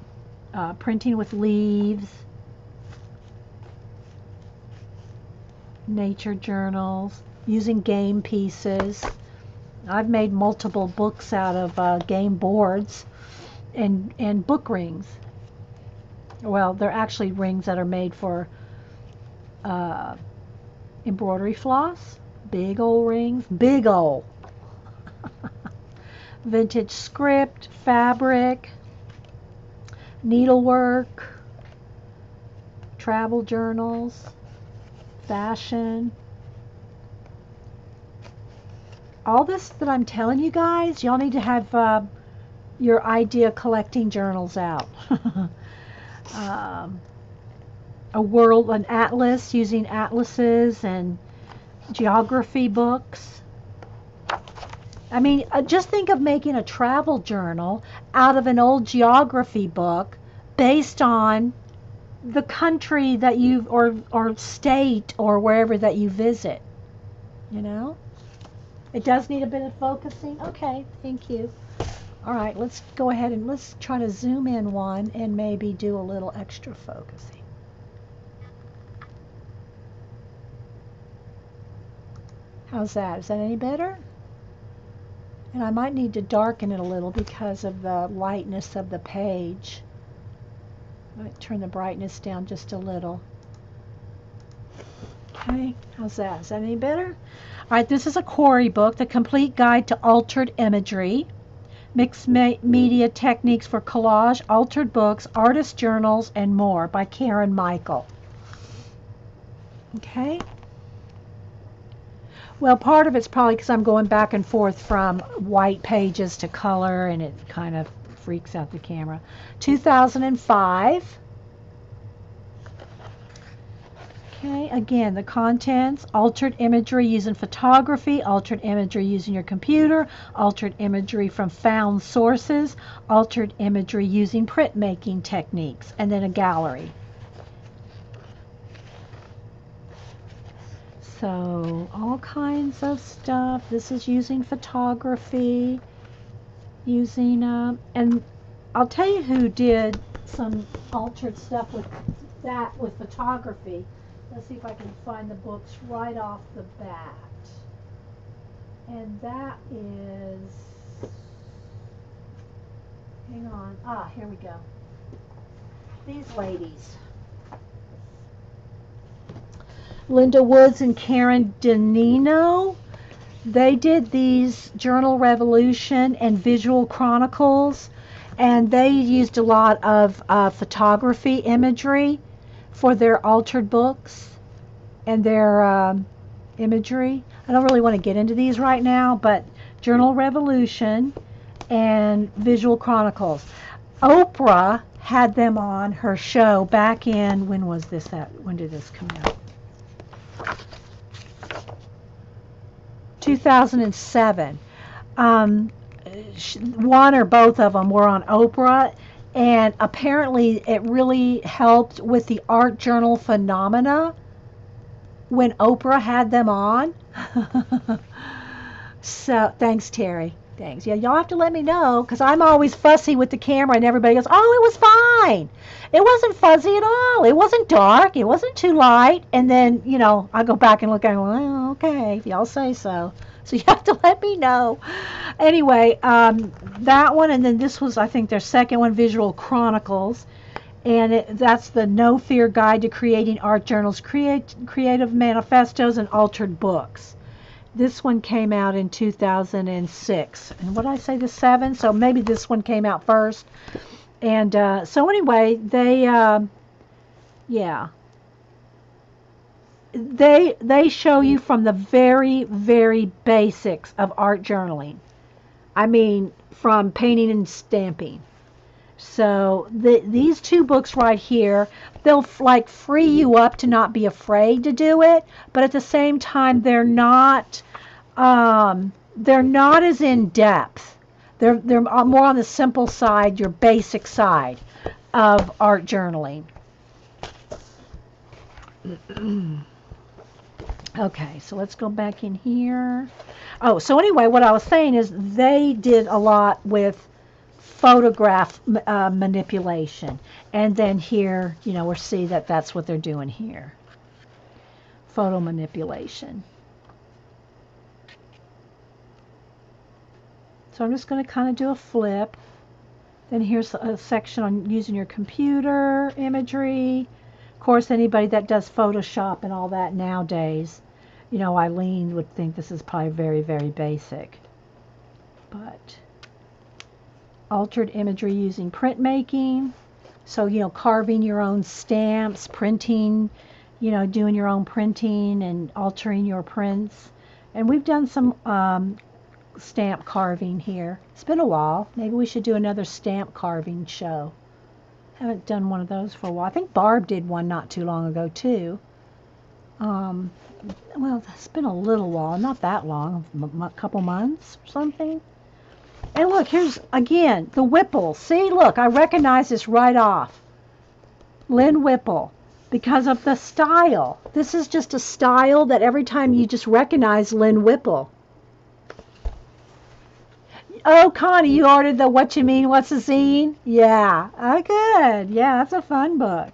uh, printing with leaves, nature journals, using game pieces. I've made multiple books out of uh, game boards and and book rings. Well, they're actually rings that are made for uh, embroidery floss, big old rings, big old. Vintage script, fabric, needlework, travel journals, fashion. All this that I'm telling you guys, y'all need to have uh, your idea collecting journals out. um, a world, an atlas, using atlases and geography books. I mean, uh, just think of making a travel journal out of an old geography book based on the country that you or or state or wherever that you visit. You know? It does need a bit of focusing. Okay, thank you. All right, let's go ahead and let's try to zoom in one and maybe do a little extra focusing. How's that? Is that any better? And I might need to darken it a little because of the lightness of the page. I might turn the brightness down just a little. Okay, how's that? Is that any better? All right, this is a Quarry book, The Complete Guide to Altered Imagery. Mixed me Media Techniques for Collage, Altered Books, Artist Journals, and More by Karen Michel. Okay. Well, part of it's probably because I'm going back and forth from white pages to color, and it kind of freaks out the camera. 2005. Okay, again, the contents, altered imagery using photography, altered imagery using your computer, altered imagery from found sources, altered imagery using printmaking techniques, and then a gallery. So all kinds of stuff. This is using photography, using, uh, and I'll tell you who did some altered stuff with that with photography. Let's see if I can find the books right off the bat. And that is, hang on, ah, here we go. These ladies. Linda Woods and Karen Dinino. They did these Journal Revolution and Visual Chronicles, and they used a lot of uh, photography imagery for their altered books and their um, imagery. I don't really want to get into these right now, but Journal Revolution and Visual Chronicles. Oprah had them on her show back in when was this at? When did this come out? 2007. Um, one or both of them were on Oprah, and apparently it really helped with the art journal phenomena when Oprah had them on. so thanks, Terry. Thanks. Yeah, y'all have to let me know because I'm always fussy with the camera, and everybody goes, "Oh, it was fine. It wasn't fuzzy at all. It wasn't dark. It wasn't too light." And then, you know, I go back and look and go, well, "Okay, if y'all say so." So you have to let me know. Anyway, um, that one, and then this was, I think, their second one, Visual Chronicles, and it, that's the No Fear Guide to Creating Art Journals, create, Creative Manifestos, and Altered Books. This one came out in 2006. And what did I say, the seven? So maybe this one came out first. And uh, so anyway, they, uh, yeah, they they show you from the very very basics of art journaling. I mean, from painting and stamping. So the, these two books right here, they'll like free you up to not be afraid to do it, but at the same time, they're not um, they're not as in depth. they're they're more on the simple side, your basic side of art journaling. okay, so let's go back in here. Oh, so anyway, what I was saying is they did a lot with photograph uh, manipulation. And then here, you know, we'll see that that's what they're doing here. Photo manipulation. So I'm just going to kind of do a flip. Then here's a section on using your computer imagery. Of course, anybody that does Photoshop and all that nowadays, you know, Eileen would think this is probably very, very basic. But altered imagery using printmaking. So, you know, carving your own stamps, printing, you know, doing your own printing and altering your prints. And we've done some um, stamp carving here. It's been a while. Maybe we should do another stamp carving show. Haven't done one of those for a while. I think Barb did one not too long ago too. Um, well, it's been a little while, not that long, a couple months or something. And look, here's again the Whipple. See, look, I recognize this right off. Lynn Whipple, because of the style. This is just a style that every time you just recognize Lynn Whipple. Oh, Connie, you ordered the What You Mean, What's a Zine? Yeah. Oh, good. Yeah, that's a fun book.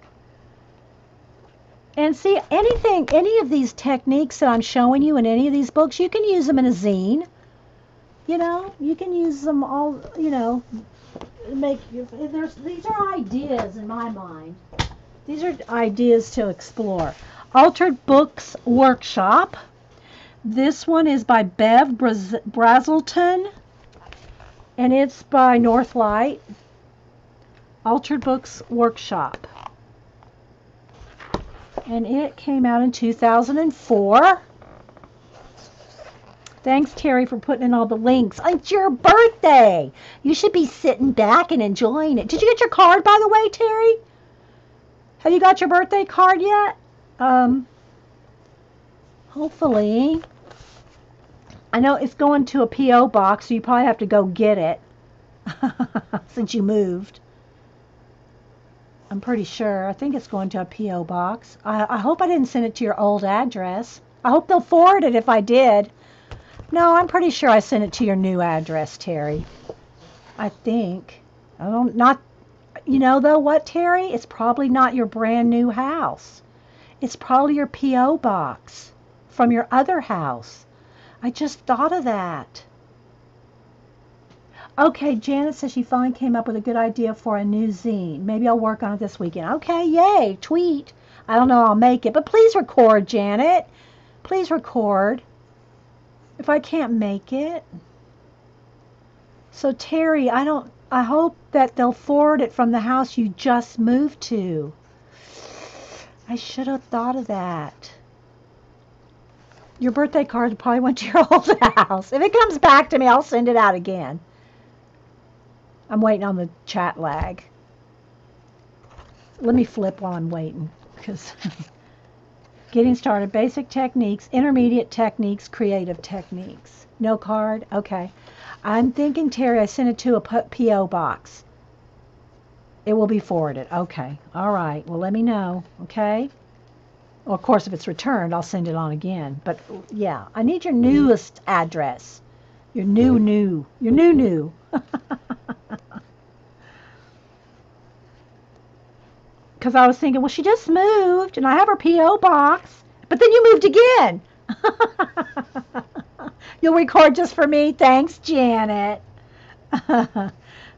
And see, anything, any of these techniques that I'm showing you in any of these books, you can use them in a zine. You know, you can use them all, you know, make your, there's, these are ideas in my mind. These are ideas to explore. Altered Books Workshop. This one is by Bev Brazelton and it's by Northlight. Altered Books Workshop. And it came out in 2004. Thanks, Terry, for putting in all the links. It's your birthday. You should be sitting back and enjoying it. Did you get your card, by the way, Terry? Have you got your birthday card yet? Um, hopefully. I know it's going to a P.O. box, so you probably have to go get it since you moved. I'm pretty sure. I think it's going to a P.O. box. I, I hope I didn't send it to your old address. I hope they'll forward it if I did. No, I'm pretty sure I sent it to your new address, Terry. I think. I don't, not, you know, though, what, Terry? It's probably not your brand new house. It's probably your P.O. box from your other house. I just thought of that. Okay, Janet says she finally came up with a good idea for a new zine. Maybe I'll work on it this weekend. Okay, yay, tweet. I don't know I'll make it, but please record, Janet. Please record if I can't make it. So Terry, I don't I hope that they'll forward it from the house you just moved to. I should have thought of that your birthday card probably went to your old house. If it comes back to me, I'll send it out again. I'm waiting on the chat lag. Let me flip while I'm waiting because getting started, basic techniques, intermediate techniques, creative techniques. No card? Okay. I'm thinking, Terry, I sent it to a P.O. box. It will be forwarded. Okay. All right. Well, let me know. Okay. Well, of course, if it's returned, I'll send it on again. But yeah, I need your newest address. Your new, new, your new, new. Because I was thinking, well, she just moved and I have her P.O. box. But then you moved again. You'll record just for me. Thanks, Janet.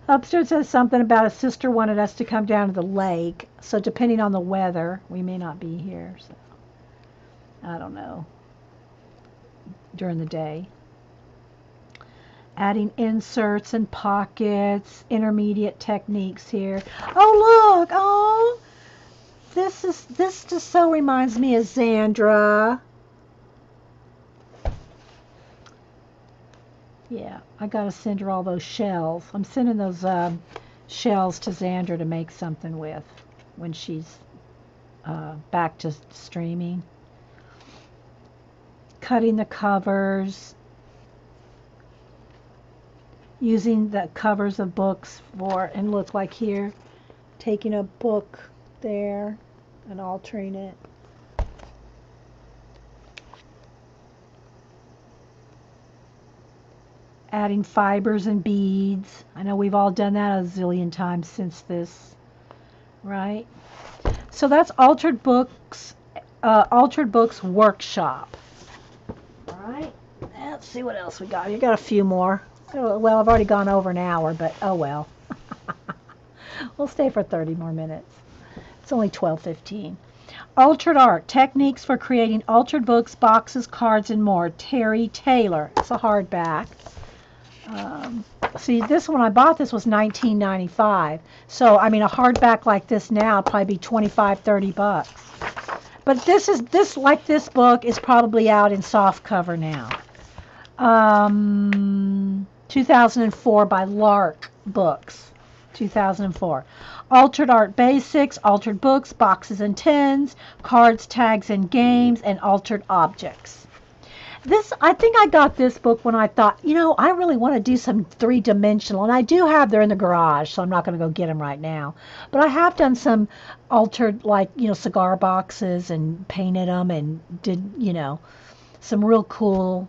Upstairs says something about a sister wanted us to come down to the lake. So depending on the weather, we may not be here. So I don't know. During the day. Adding inserts and pockets, intermediate techniques here. Oh look! Oh, this is this just so reminds me of Xandra. Yeah, I gotta send her all those shells. I'm sending those um, shells to Xandra to make something with when she's uh, back to streaming. Cutting the covers, using the covers of books for, and look like here, taking a book there and altering it. Adding fibers and beads. I know we've all done that a zillion times since this, right? So that's Altered Books, uh, Altered Books Workshop. All right, let's see what else we got. We got a few more. Oh, well, I've already gone over an hour, but oh well. we'll stay for 30 more minutes. It's only 12:15. Altered Art: Techniques for Creating Altered Books, Boxes, Cards, and More. Terry Taylor. It's a hardback. Um, see, this when I bought this was 19.95. So I mean, a hardback like this now probably be 25, 30 bucks. But this is this like this book is probably out in soft cover now. Um, 2004 by Lark Books. 2004. Altered Art Basics, Altered Books, Boxes and Tins, Cards, Tags and Games, and Altered Objects. This, I think I got this book when I thought, you know, I really want to do some three dimensional. And I do have, they're in the garage, so I'm not going to go get them right now. But I have done some altered, like, you know, cigar boxes and painted them and did, you know, some real cool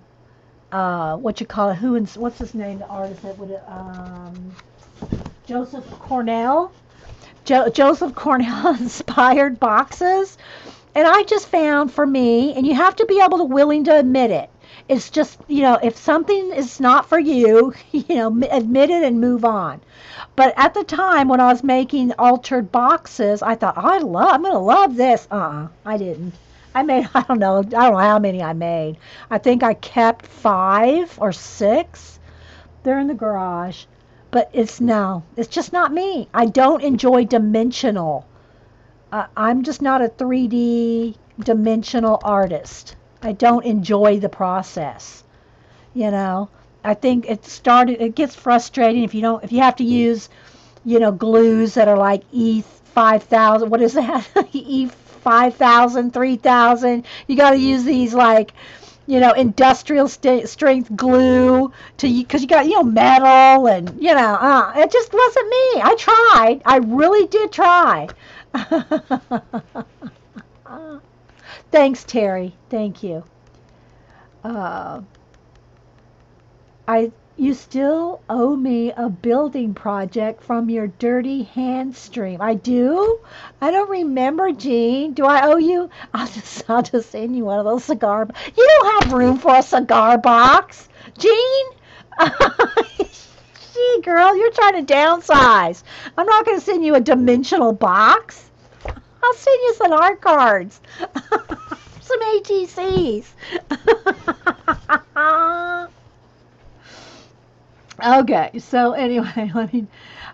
uh, what you call it, who and what's his name, the artist that would, um, Joseph Cornell jo- Joseph Cornell inspired boxes. And I just found for me, and you have to be able to willing to admit it. It's just, you know, if something is not for you, you know, admit it and move on. But at the time when I was making altered boxes, I thought, oh, I love, I'm going to love this. uh uh-uh, I didn't. I made, I don't know, I don't know how many I made. I think I kept five or six. They're in the garage but it's no, it's just not me. I don't enjoy dimensional. Uh, I'm just not a 3D dimensional artist. I don't enjoy the process. You know, I think it started. It gets frustrating if you don't if you have to use, you know, glues that are like E five thousand. What is that? e 5,000, 3,000. You got to use these like you know, industrial st- strength glue to because you got you know metal and you know uh, it just wasn't me. I tried. I really did try. Thanks, Terry. Thank you. Uh, I you still owe me a building project from your dirty hand stream. I do? I don't remember, Gene. Do I owe you? I'll just I'll just send you one of those cigar You don't have room for a cigar box. Gene? Gee, girl, you're trying to downsize. I'm not gonna send you a dimensional box. I'll send you some art cards. some ATCs. Okay, so anyway, let me.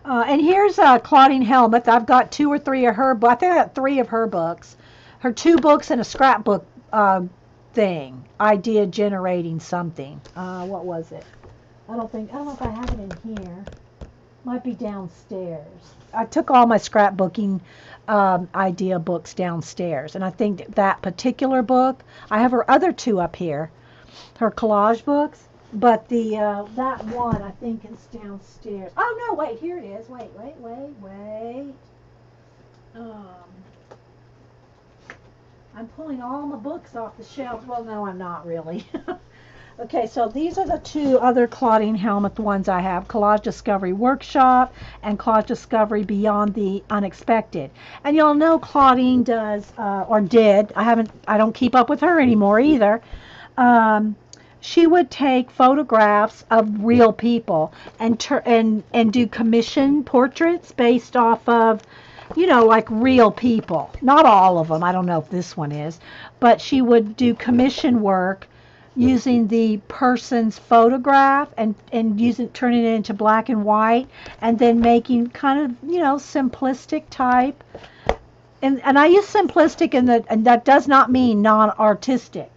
Uh, and here's uh, Claudine Hellmuth. I've got two or three of her, I think I got three of her books, her two books and a scrapbook uh, thing, idea generating something. Uh, what was it? I don't think I don't know if I have it in here. Might be downstairs. I took all my scrapbooking um, idea books downstairs, and I think that particular book. I have her other two up here, her collage books but the uh, that one I think is downstairs. Oh no, wait, here it is. Wait, wait, wait, wait. Um, I'm pulling all my books off the shelves. Well, no, I'm not really. okay, so these are the two other Claudine Hellmuth ones I have, Collage Discovery Workshop and Collage Discovery Beyond the Unexpected. And y'all know Claudine does, uh, or did, I haven't, I don't keep up with her anymore either. Um, she would take photographs of real people and and and do commission portraits based off of you know like real people. Not all of them i don't know if this one is but she would do commission work using the person's photograph and and using turning it into black and white and then making kind of you know simplistic type. And and i use simplistic in the and that does not mean non-artistic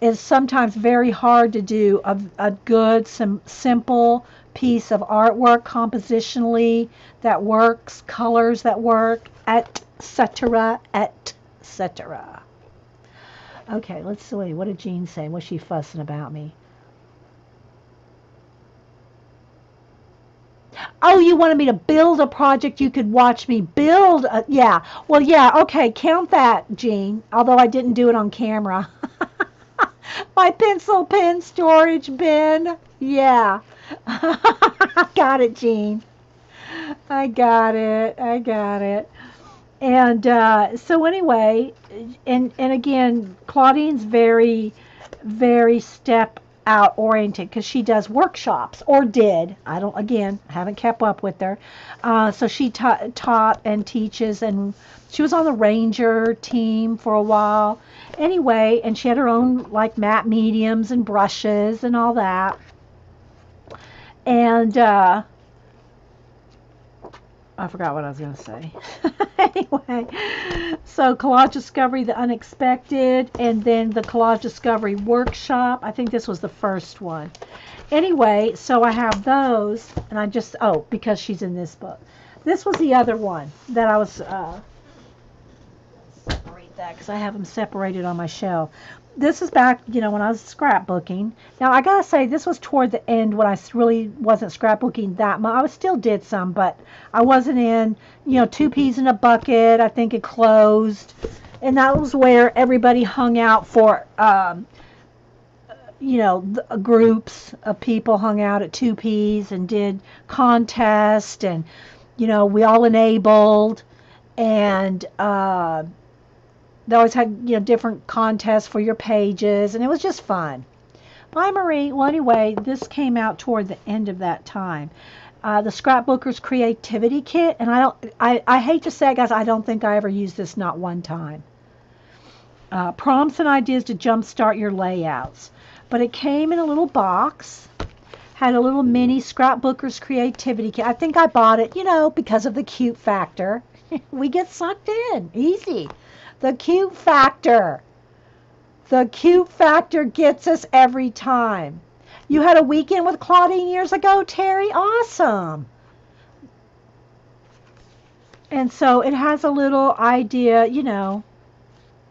is sometimes very hard to do a, a good, some simple piece of artwork compositionally that works, colors that work, etc., etc. Okay, let's see. What did Jean say? Was she fussing about me? oh, you wanted me to build a project you could watch me build. A, yeah. Well, yeah. Okay. Count that, Jean. Although I didn't do it on camera. My pencil pen storage bin. Yeah. got it, Jean. I got it. I got it. And uh, so anyway, and and again, Claudine's very, very step out oriented because she does workshops or did. I don't. Again, haven't kept up with her. Uh, so she ta- taught and teaches, and she was on the ranger team for a while. Anyway, and she had her own like matte mediums and brushes and all that. And uh, I forgot what I was going to say. anyway, so Collage Discovery, The Unexpected, and then the Collage Discovery Workshop. I think this was the first one. Anyway, so I have those, and I just, oh, because she's in this book. This was the other one that I was, uh, that because I have them separated on my shelf this is back, you know, when I was scrapbooking. Now I gotta say, this was toward the end when I really wasn't scrapbooking that much. I still did some, but I wasn't in, you know, two peas in a bucket. I think it closed, and that was where everybody hung out for, um, you know, the, groups of people hung out at two peas and did contests, and you know, we all enabled, and. Uh, they always had you know different contests for your pages, and it was just fun. Bye, Marie. Well, anyway, this came out toward the end of that time. Uh, the Scrapbooker's Creativity Kit, and I don't. I, I hate to say, it, guys, I don't think I ever used this not one time. Uh, prompts and ideas to jumpstart your layouts, but it came in a little box. Had a little mini Scrapbooker's Creativity Kit. I think I bought it, you know, because of the cute factor. we get sucked in easy. The cute factor. The cute factor gets us every time. You had a weekend with Claudine years ago, Terry? Awesome. And so it has a little idea, you know,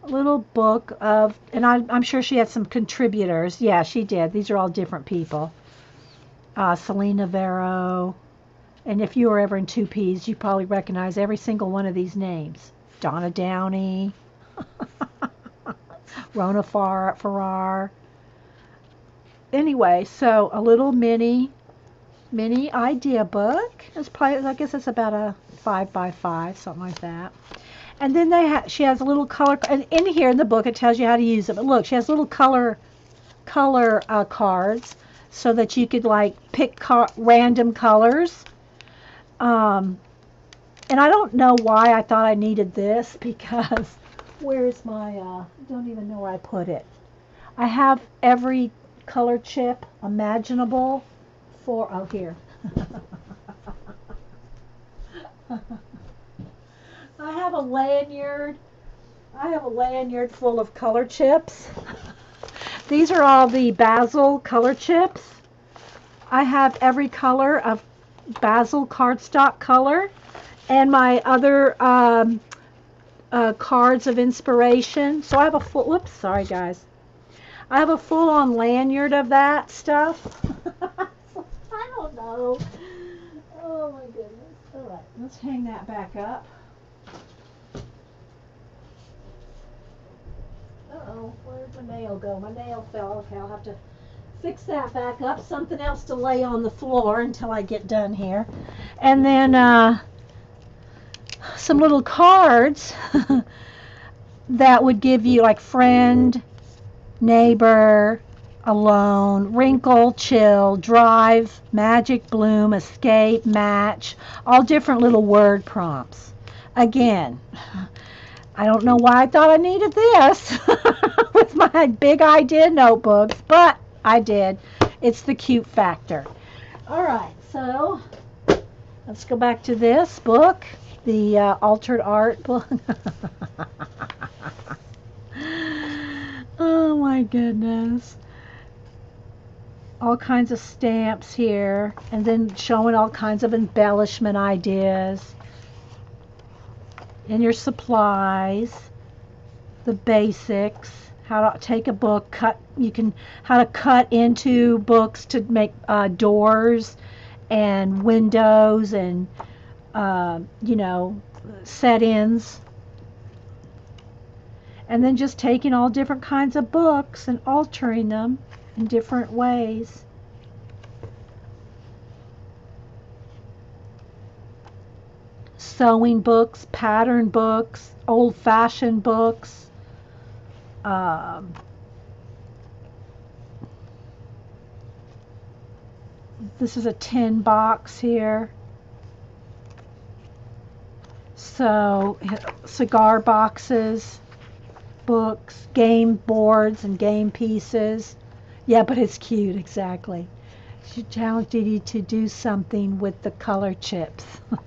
a little book of, and I, am sure she had some contributors. Yeah, she did. These are all different people. Uh, Selena Vero. And if you were ever in 2Ps, you probably recognize every single one of these names. Donna Downey, Rona Far- Farrar. Anyway, so a little mini mini idea book. It's probably, I guess it's about a five by five, something like that. And then they ha- she has a little color, and in here in the book it tells you how to use it. But look, she has little color color uh, cards so that you could like pick car- random colors. Um, and I don't know why I thought I needed this because where's my, uh, don't even know where I put it. I have every color chip imaginable for, oh, here. I have a lanyard. I have a lanyard full of color chips. These are all the Bazzill color chips. I have every color of Bazzill cardstock color and my other um, uh, cards of inspiration. So I have a full, whoops, sorry guys. I have a full-on lanyard of that stuff. I don't know. Oh my goodness. All right, let's hang that back up. Uh-oh, where'd my nail go? My nail fell. Okay, I'll have to fix that back up. Something else to lay on the floor until I get done here. And then, uh, some little cards that would give you like friend, neighbor, alone, wrinkle, chill, drive, magic, bloom, escape, match, all different little word prompts. Again, I don't know why I thought I needed this with my big idea notebooks, but I did. It's the cute factor. All right, so let's go back to this book the uh, altered art book. oh my goodness. All kinds of stamps here, and then showing all kinds of embellishment ideas. And your supplies, the basics, how to take a book, cut, you can, how to cut into books to make uh, doors and windows and uh, you know set-ins and then just taking all different kinds of books and altering them in different ways. Sewing books, pattern books, old fashioned books. Um, this is a tin box here. So, cigar boxes books, game boards, and game pieces. Yeah, but it's cute, exactly. She challenged Dee to do something with the color chips.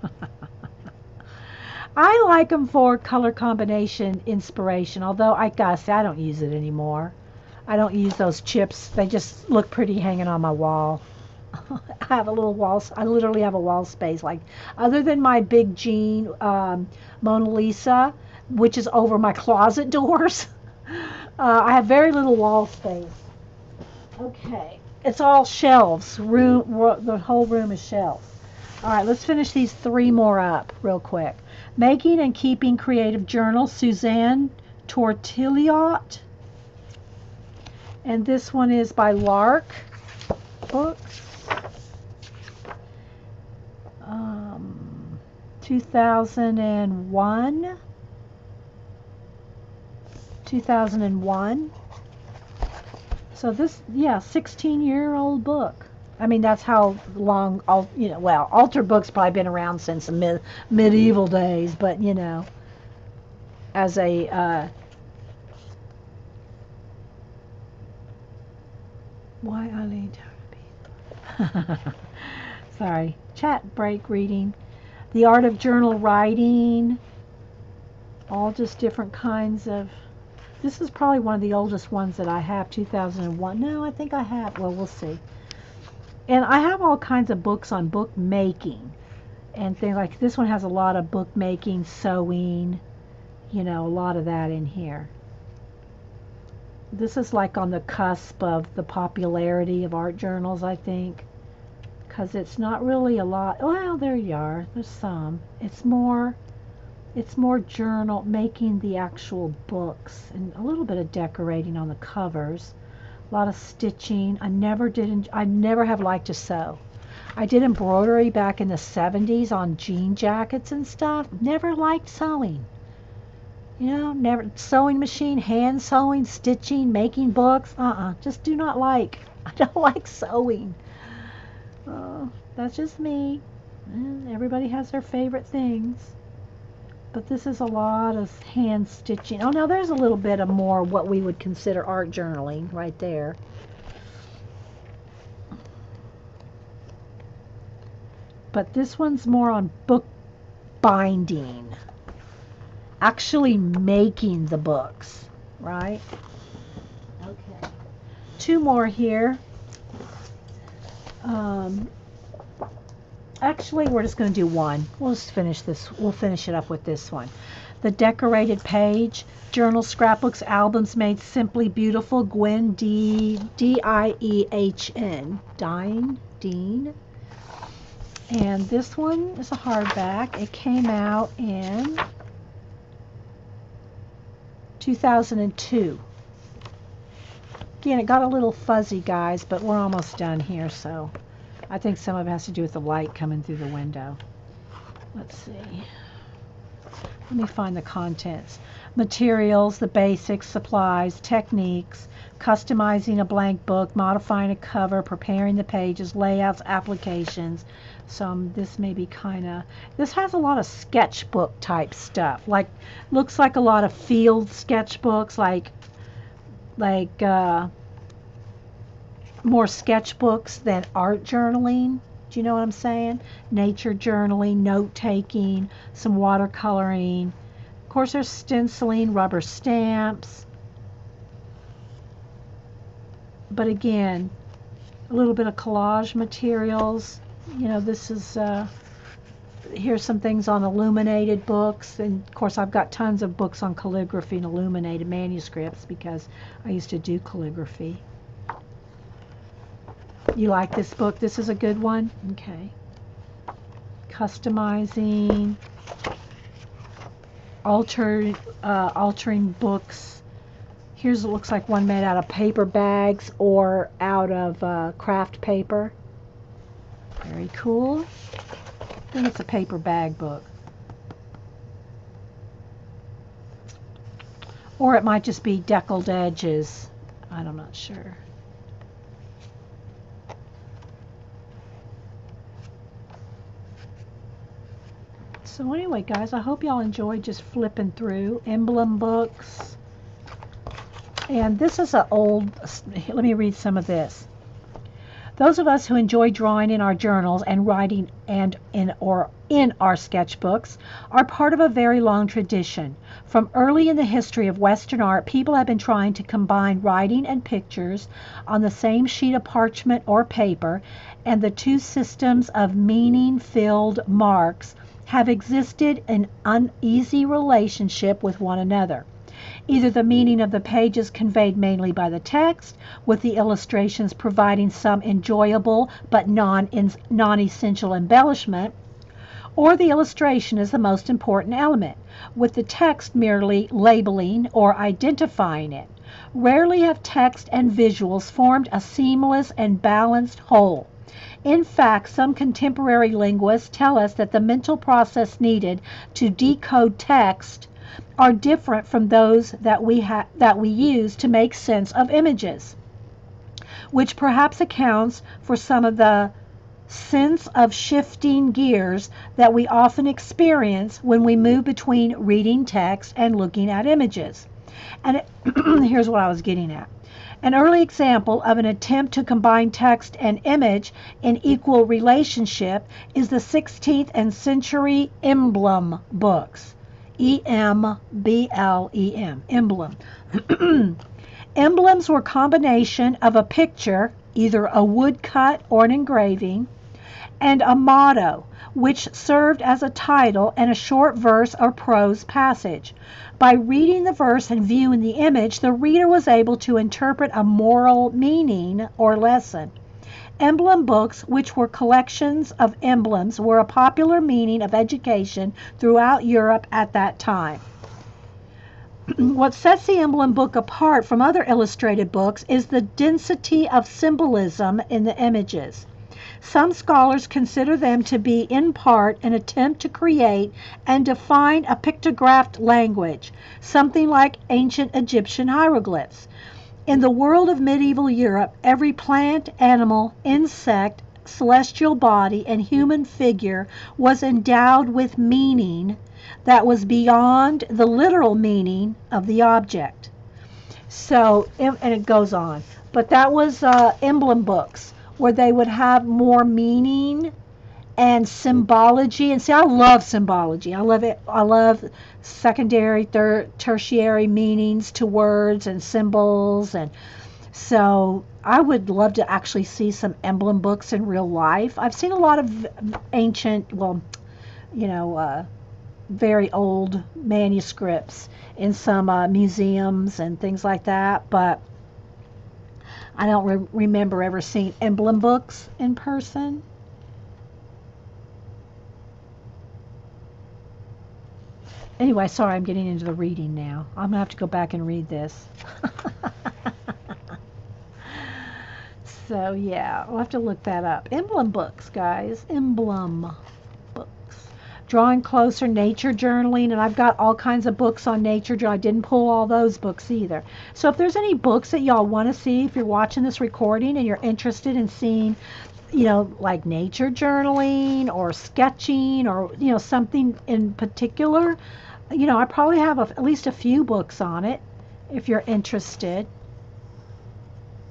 I like them for color combination inspiration, although I gotta say I don't use it anymore. I don't use those chips. They just look pretty hanging on my wall. I have a little wall. I literally have a wall space. Like, other than my big Jean um, Mona Lisa, which is over my closet doors. Uh, I have very little wall space. Okay, it's all shelves. Room, the whole room is shelves. All right, let's finish these three more up real quick. Making and Keeping Creative Journal, Suzanne Tourtillott. And this one is by Lark Books. Um, 2001. 2001. So this, yeah, 16 year old book. I mean, that's how long, all you know, well, altar books probably been around since the mid, medieval days, but, you know, as a, uh, why Eileen Sorry, chat break reading. The Art of Journal Writing, all just different kinds of this is probably one of the oldest ones that I have, 2001. No, I think I have. Well, we'll see. And I have all kinds of books on bookmaking and things like this one has a lot of bookmaking, sewing, you know, a lot of that in here. This is like on the cusp of the popularity of art journals, I think, because it's not really a lot. Well, there you are. There's some. It's more it's more journal making the actual books and a little bit of decorating on the covers a lot of stitching i never did i never have liked to sew i did embroidery back in the 70s on jean jackets and stuff never liked sewing you know never sewing machine hand sewing stitching making books uh-uh just do not like i don't like sewing uh, that's just me everybody has their favorite things but this is a lot of hand stitching. Oh, now there's a little bit of more what we would consider art journaling right there. But this one's more on book binding. Actually making the books, right? Okay. Two more here. Um, actually we're just going to do one. We'll just finish this. We'll finish it up with this one. The decorated page, journal, scrapbooks, albums made simply beautiful. Gwen D D I E H N. Dine Dean. And this one is a hardback. It came out in 2002. Again, it got a little fuzzy, guys, but we're almost done here, so I think some of it has to do with the light coming through the window. Let's see. Let me find the contents. Materials, the basics, supplies, techniques, customizing a blank book, modifying a cover, preparing the pages, layouts, applications. So um, this may be kind of, this has a lot of sketchbook type stuff. Like, looks like a lot of field sketchbooks, like, like, uh, more sketchbooks than art journaling. Do you know what I'm saying? Nature journaling, note taking, some watercoloring. Of course, there's stenciling, rubber stamps. But again, a little bit of collage materials. You know, this is, uh, here's some things on illuminated books. And of course, I've got tons of books on calligraphy and illuminated manuscripts because I used to do calligraphy. You like this book? This is a good one? Okay. Customizing, alter, uh, altering books. Here's it looks like one made out of paper bags or out of uh, craft paper. Very cool. I think it's a paper bag book. Or it might just be deckled edges. I'm not sure. So anyway, guys, I hope y'all enjoyed just flipping through emblem books. And this is an old, let me read some of this. Those of us who enjoy drawing in our journals and writing and in or in our sketchbooks are part of a very long tradition. From early in the history of Western art, people have been trying to combine writing and pictures on the same sheet of parchment or paper, and the two systems of meaning-filled marks have existed in uneasy relationship with one another. Either the meaning of the page is conveyed mainly by the text, with the illustrations providing some enjoyable but non essential embellishment, or the illustration is the most important element, with the text merely labeling or identifying it. Rarely have text and visuals formed a seamless and balanced whole. In fact, some contemporary linguists tell us that the mental process needed to decode text are different from those that we ha- that we use to make sense of images, which perhaps accounts for some of the sense of shifting gears that we often experience when we move between reading text and looking at images. And it, here's what I was getting at. An early example of an attempt to combine text and image in equal relationship is the 16th and century emblem books. E M B L E M, emblem. Emblems were combination of a picture, either a woodcut or an engraving, and a motto, which served as a title and a short verse or prose passage. By reading the verse and viewing the image, the reader was able to interpret a moral meaning or lesson. Emblem books, which were collections of emblems, were a popular meaning of education throughout Europe at that time. what sets the emblem book apart from other illustrated books is the density of symbolism in the images. Some scholars consider them to be in part an attempt to create and define a pictographed language, something like ancient Egyptian hieroglyphs. In the world of medieval Europe, every plant, animal, insect, celestial body, and human figure was endowed with meaning that was beyond the literal meaning of the object. So, and it goes on. But that was uh, emblem books where they would have more meaning and symbology. And see, I love symbology. I love it. I love secondary, third, tertiary meanings to words and symbols. And so I would love to actually see some emblem books in real life. I've seen a lot of ancient, well, you know, uh, very old manuscripts in some uh, museums and things like that. But I don't re- remember ever seeing emblem books in person. Anyway, sorry, I'm getting into the reading now. I'm going to have to go back and read this. so, yeah, I'll have to look that up. Emblem books, guys. Emblem books. drawing closer, nature journaling, and I've got all kinds of books on nature. I didn't pull all those books either. So if there's any books that y'all want to see, if you're watching this recording and you're interested in seeing, you know, like nature journaling or sketching or, you know, something in particular, you know, I probably have a, at least a few books on it if you're interested.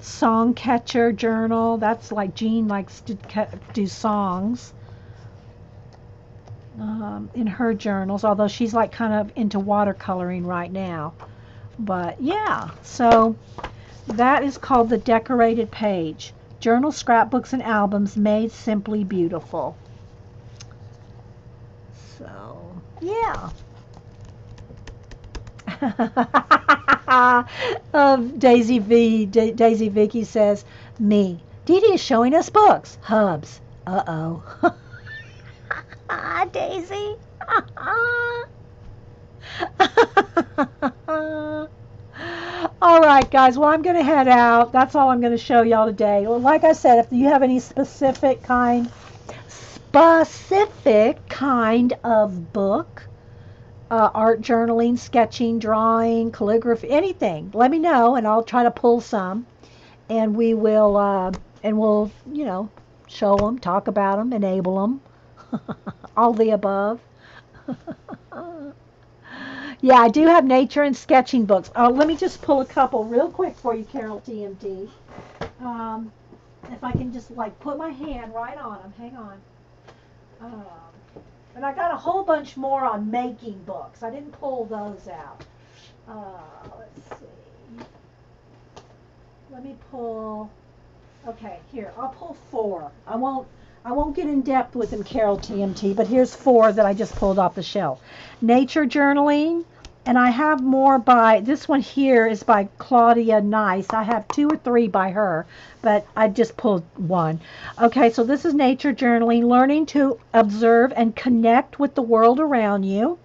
Song catcher journal, that's like Jean likes to do songs um, in her journals, although she's like kind of into watercoloring right now. But yeah, so that is called the decorated page. Journal, scrapbooks, and albums made simply beautiful. So, yeah. um, Daisy V. Daisy Vicky says, me. Dee Dee is showing us books. Hubs. Uh-oh. Daisy. all right, guys. Well, I'm going to head out. That's all I'm going to show y'all today. Well, like I said, if you have any specific kind, specific kind of book, uh, art journaling, sketching, drawing, calligraphy, anything, let me know, and I'll try to pull some, and we will, uh, and we'll, you know, show them, talk about them, enable them, all the above. yeah, I do have nature and sketching books. Uh, let me just pull a couple real quick for you, Carol TMT. Um, if I can just like put my hand right on them. Hang on. Um, and I got a whole bunch more on making books. I didn't pull those out. Uh, let's see. Let me pull. Okay, here I'll pull four. I won't. I won't get in depth with them, Carol TMT, but here's four that I just pulled off the shelf. Nature journaling, and I have more by, this one here is by Claudia Nice. I have two or three by her, but I just pulled one. Okay, so this is nature journaling, learning to observe and connect with the world around you.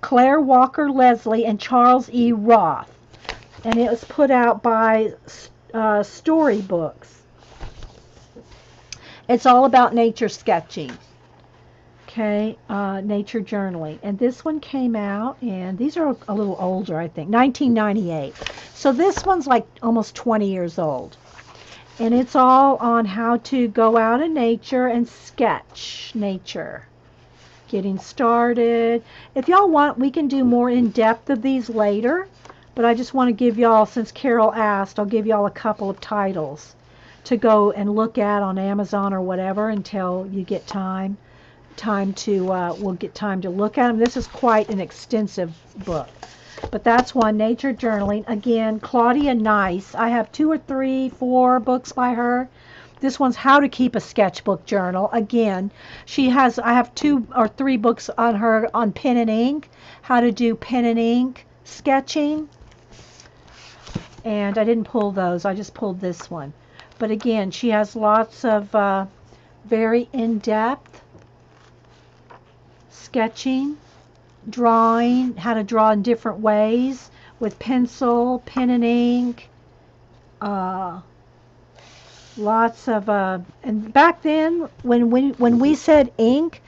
Clare Walker Leslie and Charles E. Roth. And it was put out by uh, Storey Books. It's all about nature sketching. Okay, uh, nature journaling. And this one came out, and these are a little older, I think, 1998. So this one's like almost 20 years old. And it's all on how to go out in nature and sketch nature. Getting started. If y'all want, we can do more in depth of these later. But I just want to give y'all, since Carol asked, I'll give y'all a couple of titles to go and look at on Amazon or whatever until you get time time to uh, we'll get time to look at them. This is quite an extensive book. But that's one, Nature Journaling. Again, Claudia Nice. I have two or three, four books by her. This one's How to Keep a Sketchbook Journal. Again, she has, I have two or three books on her on pen and ink, how to do pen and ink sketching. And I didn't pull those, I just pulled this one. But again, she has lots of uh, very in-depth sketching, drawing, how to draw in different ways with pencil, pen and ink, uh, lots of, uh, and back then when we, when we said ink,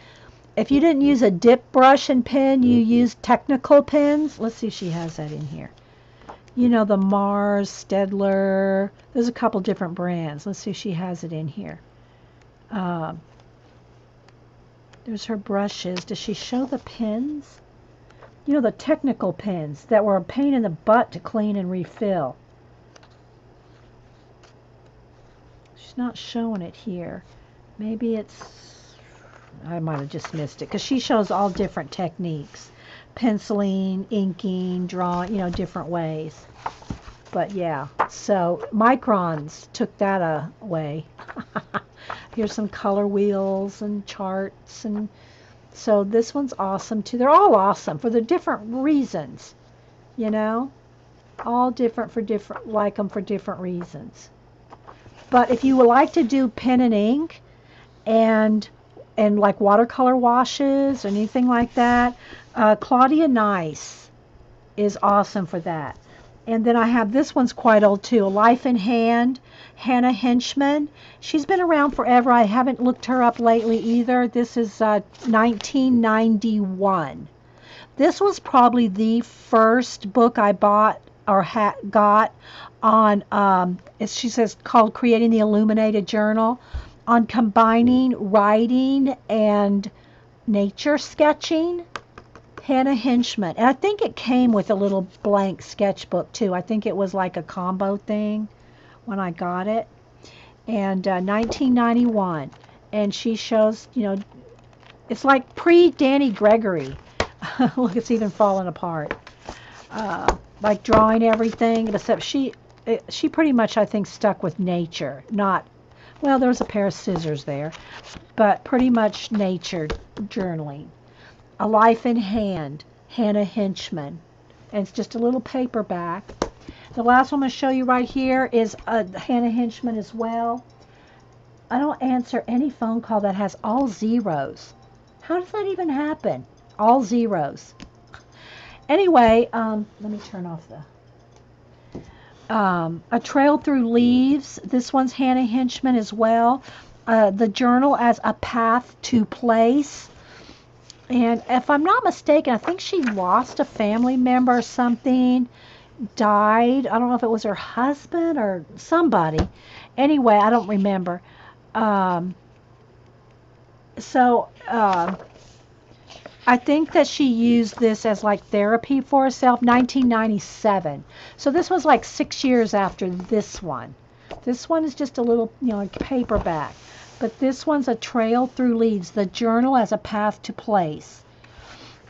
if you didn't use a dip brush and pen, you used technical pens. Let's see if she has that in here you know, the Mars, Staedtler. There's a couple different brands. Let's see if she has it in here. Uh, there's her brushes. Does she show the pins? You know, the technical pins that were a pain in the butt to clean and refill. She's not showing it here. Maybe it's... I might have just missed it because she shows all different techniques penciling, inking, drawing, you know, different ways. But yeah, so microns took that away. Here's some color wheels and charts. And so this one's awesome too. They're all awesome for the different reasons, you know, all different for different, like them for different reasons. But if you would like to do pen and ink and and like watercolor washes or anything like that, uh, Claudia Nice is awesome for that. And then I have this one's quite old too, Life in Hand, Hannah Hinchman. She's been around forever. I haven't looked her up lately either. This is uh, 1991. This was probably the first book I bought or ha- got on, um, she says, called Creating the Illuminated Journal, on combining writing and nature sketching. Hannah Hinchman. And I think it came with a little blank sketchbook too. I think it was like a combo thing when I got it. And uh, 1991. And she shows, you know, it's like pre Danny Gregory. Look, it's even falling apart. Uh, like drawing everything, except she, it, she pretty much, I think, stuck with nature, not well, there was a pair of scissors there, but pretty much nature journaling. A Life in Hand, Hannah Hinchman. And it's just a little paperback. The last one I'm going to show you right here is a Hannah Hinchman as well. I don't answer any phone call that has all zeros. How does that even happen? All zeros. Anyway, um, let me turn off the. Um, a trail through leaves. This one's Hannah Hinchman as well. Uh, the journal as a path to place. And if I'm not mistaken, I think she lost a family member or something, died. I don't know if it was her husband or somebody. Anyway, I don't remember. Um, so uh, I think that she used this as like therapy for herself. 1997. So this was like six years after this one. This one is just a little, you know, paperback. But this one's a trail through leaves, the journal as a path to place.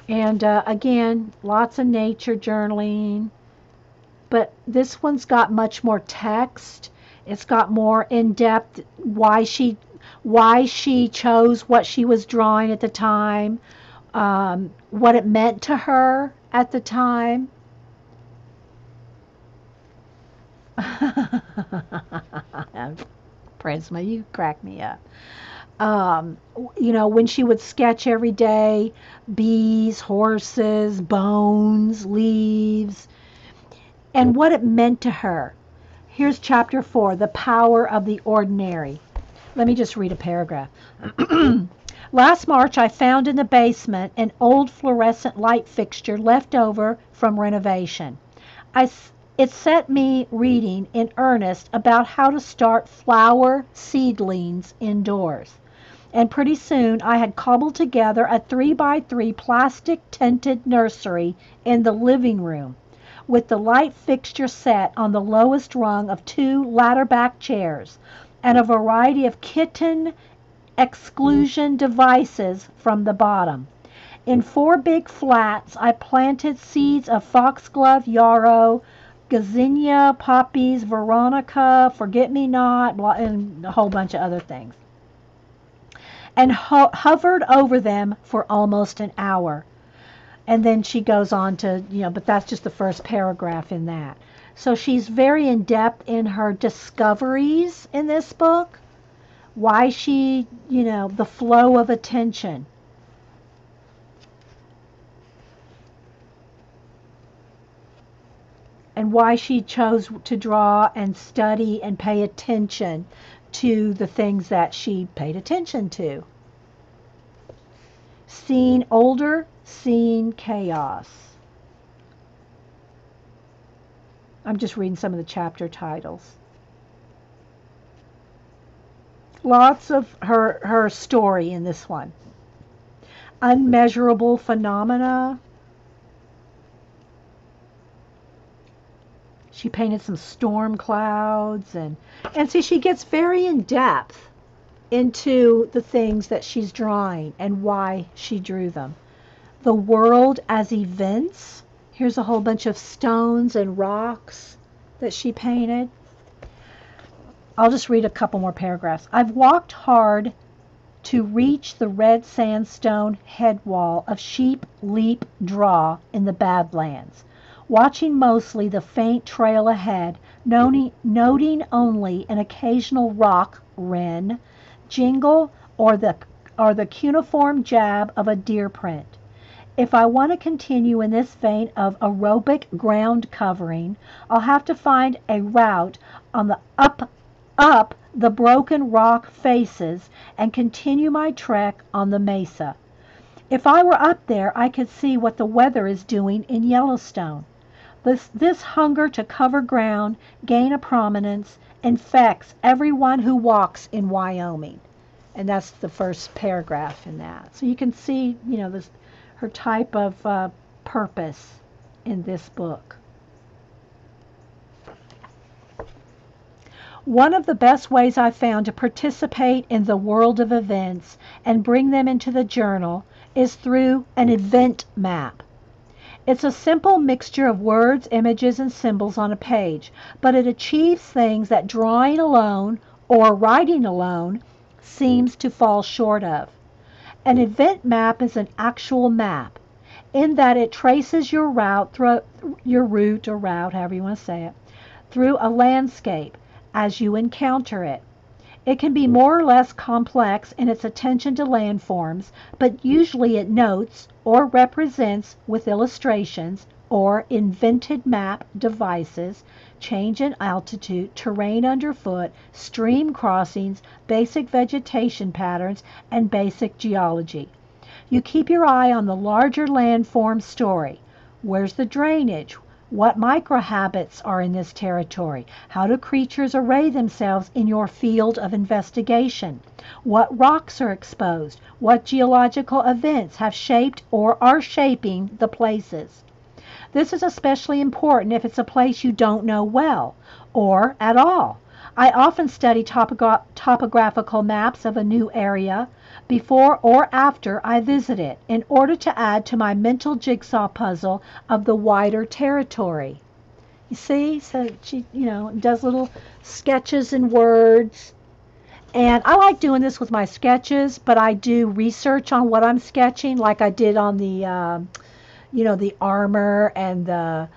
And uh, again, lots of nature journaling. But this one's got much more text. It's got more in depth why she why she chose what she was drawing at the time, um, what it meant to her at the time. Prisma, you crack me up. Um, you know, when she would sketch every day bees, horses, bones, leaves, and what it meant to her. Here's chapter four The Power of the Ordinary. Let me just read a paragraph. Last March, I found in the basement an old fluorescent light fixture left over from renovation. I, it set me reading in earnest about how to start flower seedlings indoors. And pretty soon I had cobbled together a three by three plastic tented nursery in the living room, with the light fixture set on the lowest rung of two ladder back chairs and a variety of kitten exclusion devices from the bottom. In four big flats, I planted seeds of foxglove, yarrow, gazania, poppies, veronica, forget me not, and a whole bunch of other things. And ho- hovered over them for almost an hour. And then she goes on to, you know, but that's just the first paragraph in that. So she's very in depth in her discoveries in this book. Why she, you know, the flow of attention. And why she chose to draw and study and pay attention to the things that she paid attention to. Seeing older, seeing chaos. I'm just reading some of the chapter titles. Lots of her her story in this one. Unmeasurable phenomena. She painted some storm clouds and and see she gets very in depth into the things that she's drawing and why she drew them. The world as events Here's a whole bunch of stones and rocks that she painted. I'll just read a couple more paragraphs. I've walked hard to reach the red sandstone head wall of Sheep Leap Draw in the Badlands, watching mostly the faint trail ahead, noting, noting only an occasional rock wren, jingle, or the, or the cuneiform jab of a deer print. If I want to continue in this vein of aerobic ground covering, I'll have to find a route on the up up the broken rock faces and continue my trek on the mesa. If I were up there, I could see what the weather is doing in Yellowstone. This, this hunger to cover ground, gain a prominence, infects everyone who walks in Wyoming. And that's the first paragraph in that. So you can see, you know, this her type of uh, purpose in this book. One of the best ways I found to participate in the world of events and bring them into the journal is through an event map. It's a simple mixture of words, images, and symbols on a page, but it achieves things that drawing alone or writing alone seems to fall short of. An event map is an actual map in that it traces your route through your route or route, however you want to say it, through a landscape as you encounter it. It can be more or less complex in its attention to landforms, but usually it notes or represents with illustrations or invented map devices change in altitude, terrain underfoot, stream crossings, basic vegetation patterns, and basic geology. You keep your eye on the larger landform story. Where's the drainage? What microhabits are in this territory? How do creatures array themselves in your field of investigation? What rocks are exposed? What geological events have shaped or are shaping the places? This is especially important if it's a place you don't know well or at all. I often study topogra- topographical maps of a new area before or after I visit it in order to add to my mental jigsaw puzzle of the wider territory. You see, so she, you know, does little sketches and words. And I like doing this with my sketches, but I do research on what I'm sketching, like I did on the, uh, you know, the armor and the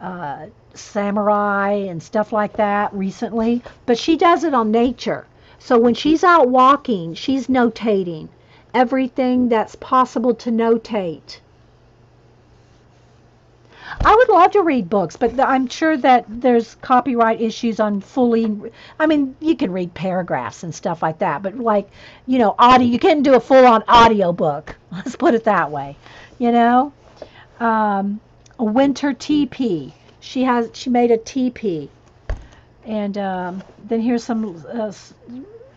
uh, samurai and stuff like that recently. But she does it on nature. So when she's out walking, she's notating everything that's possible to notate. I would love to read books, but I'm sure that there's copyright issues on fully. I mean, you can read paragraphs and stuff like that, but like, you know, audio, you can't do a full on audio book. Let's put it that way. You know, um, a winter teepee. She has she made a teepee, and um, then here's some uh,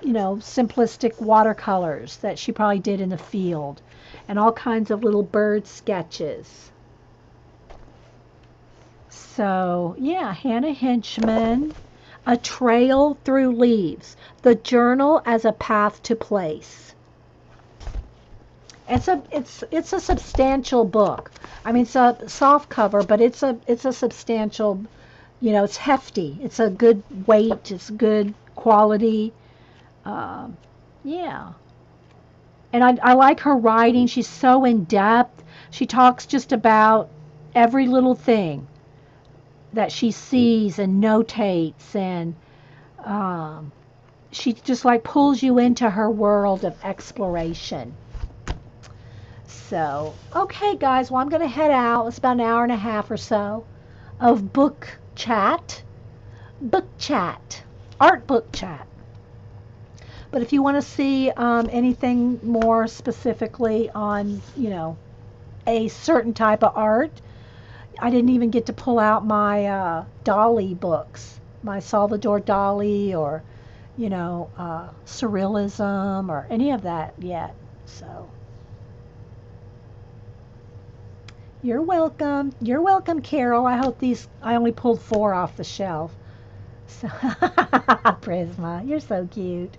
you know, simplistic watercolors that she probably did in the field, and all kinds of little bird sketches. So, yeah, Hannah Hinchman, A Trail Through Leaves, The Journal as a Path to Place. It's a it's it's a substantial book. I mean, it's a soft cover, but it's a it's a substantial, you know, it's hefty. It's a good weight. It's good quality uh, yeah. And I, I like her writing. She's so in depth. She talks just about every little thing that she sees and notates and um, she just like pulls you into her world of exploration. So, okay, guys, well, I'm going to head out. It's about an hour and a half or so of book chat. Book chat. Art book chat. But if you want to see um, anything more specifically on, you know, a certain type of art, I didn't even get to pull out my uh, Dali books, my Salvador Dali or, you know, uh, Surrealism or any of that yet. So. You're welcome. You're welcome, Carol. I hope these, I only pulled four off the shelf. So, Prisma, you're so cute.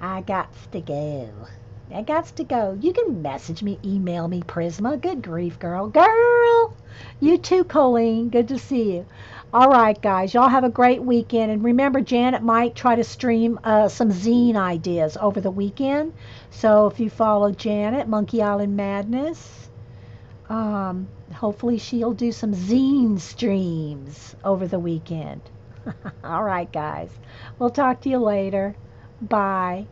I got to go. I got to go. You can message me, email me, Prisma. Good grief, girl. Girl! You too, Colleen. Good to see you. All right, guys. Y'all have a great weekend. And remember, Janet might try to stream uh, some zine ideas over the weekend. So if you follow Janet, Monkey Island Madness, um, hopefully she'll do some zine streams over the weekend. All right, guys. We'll talk to you later. Bye.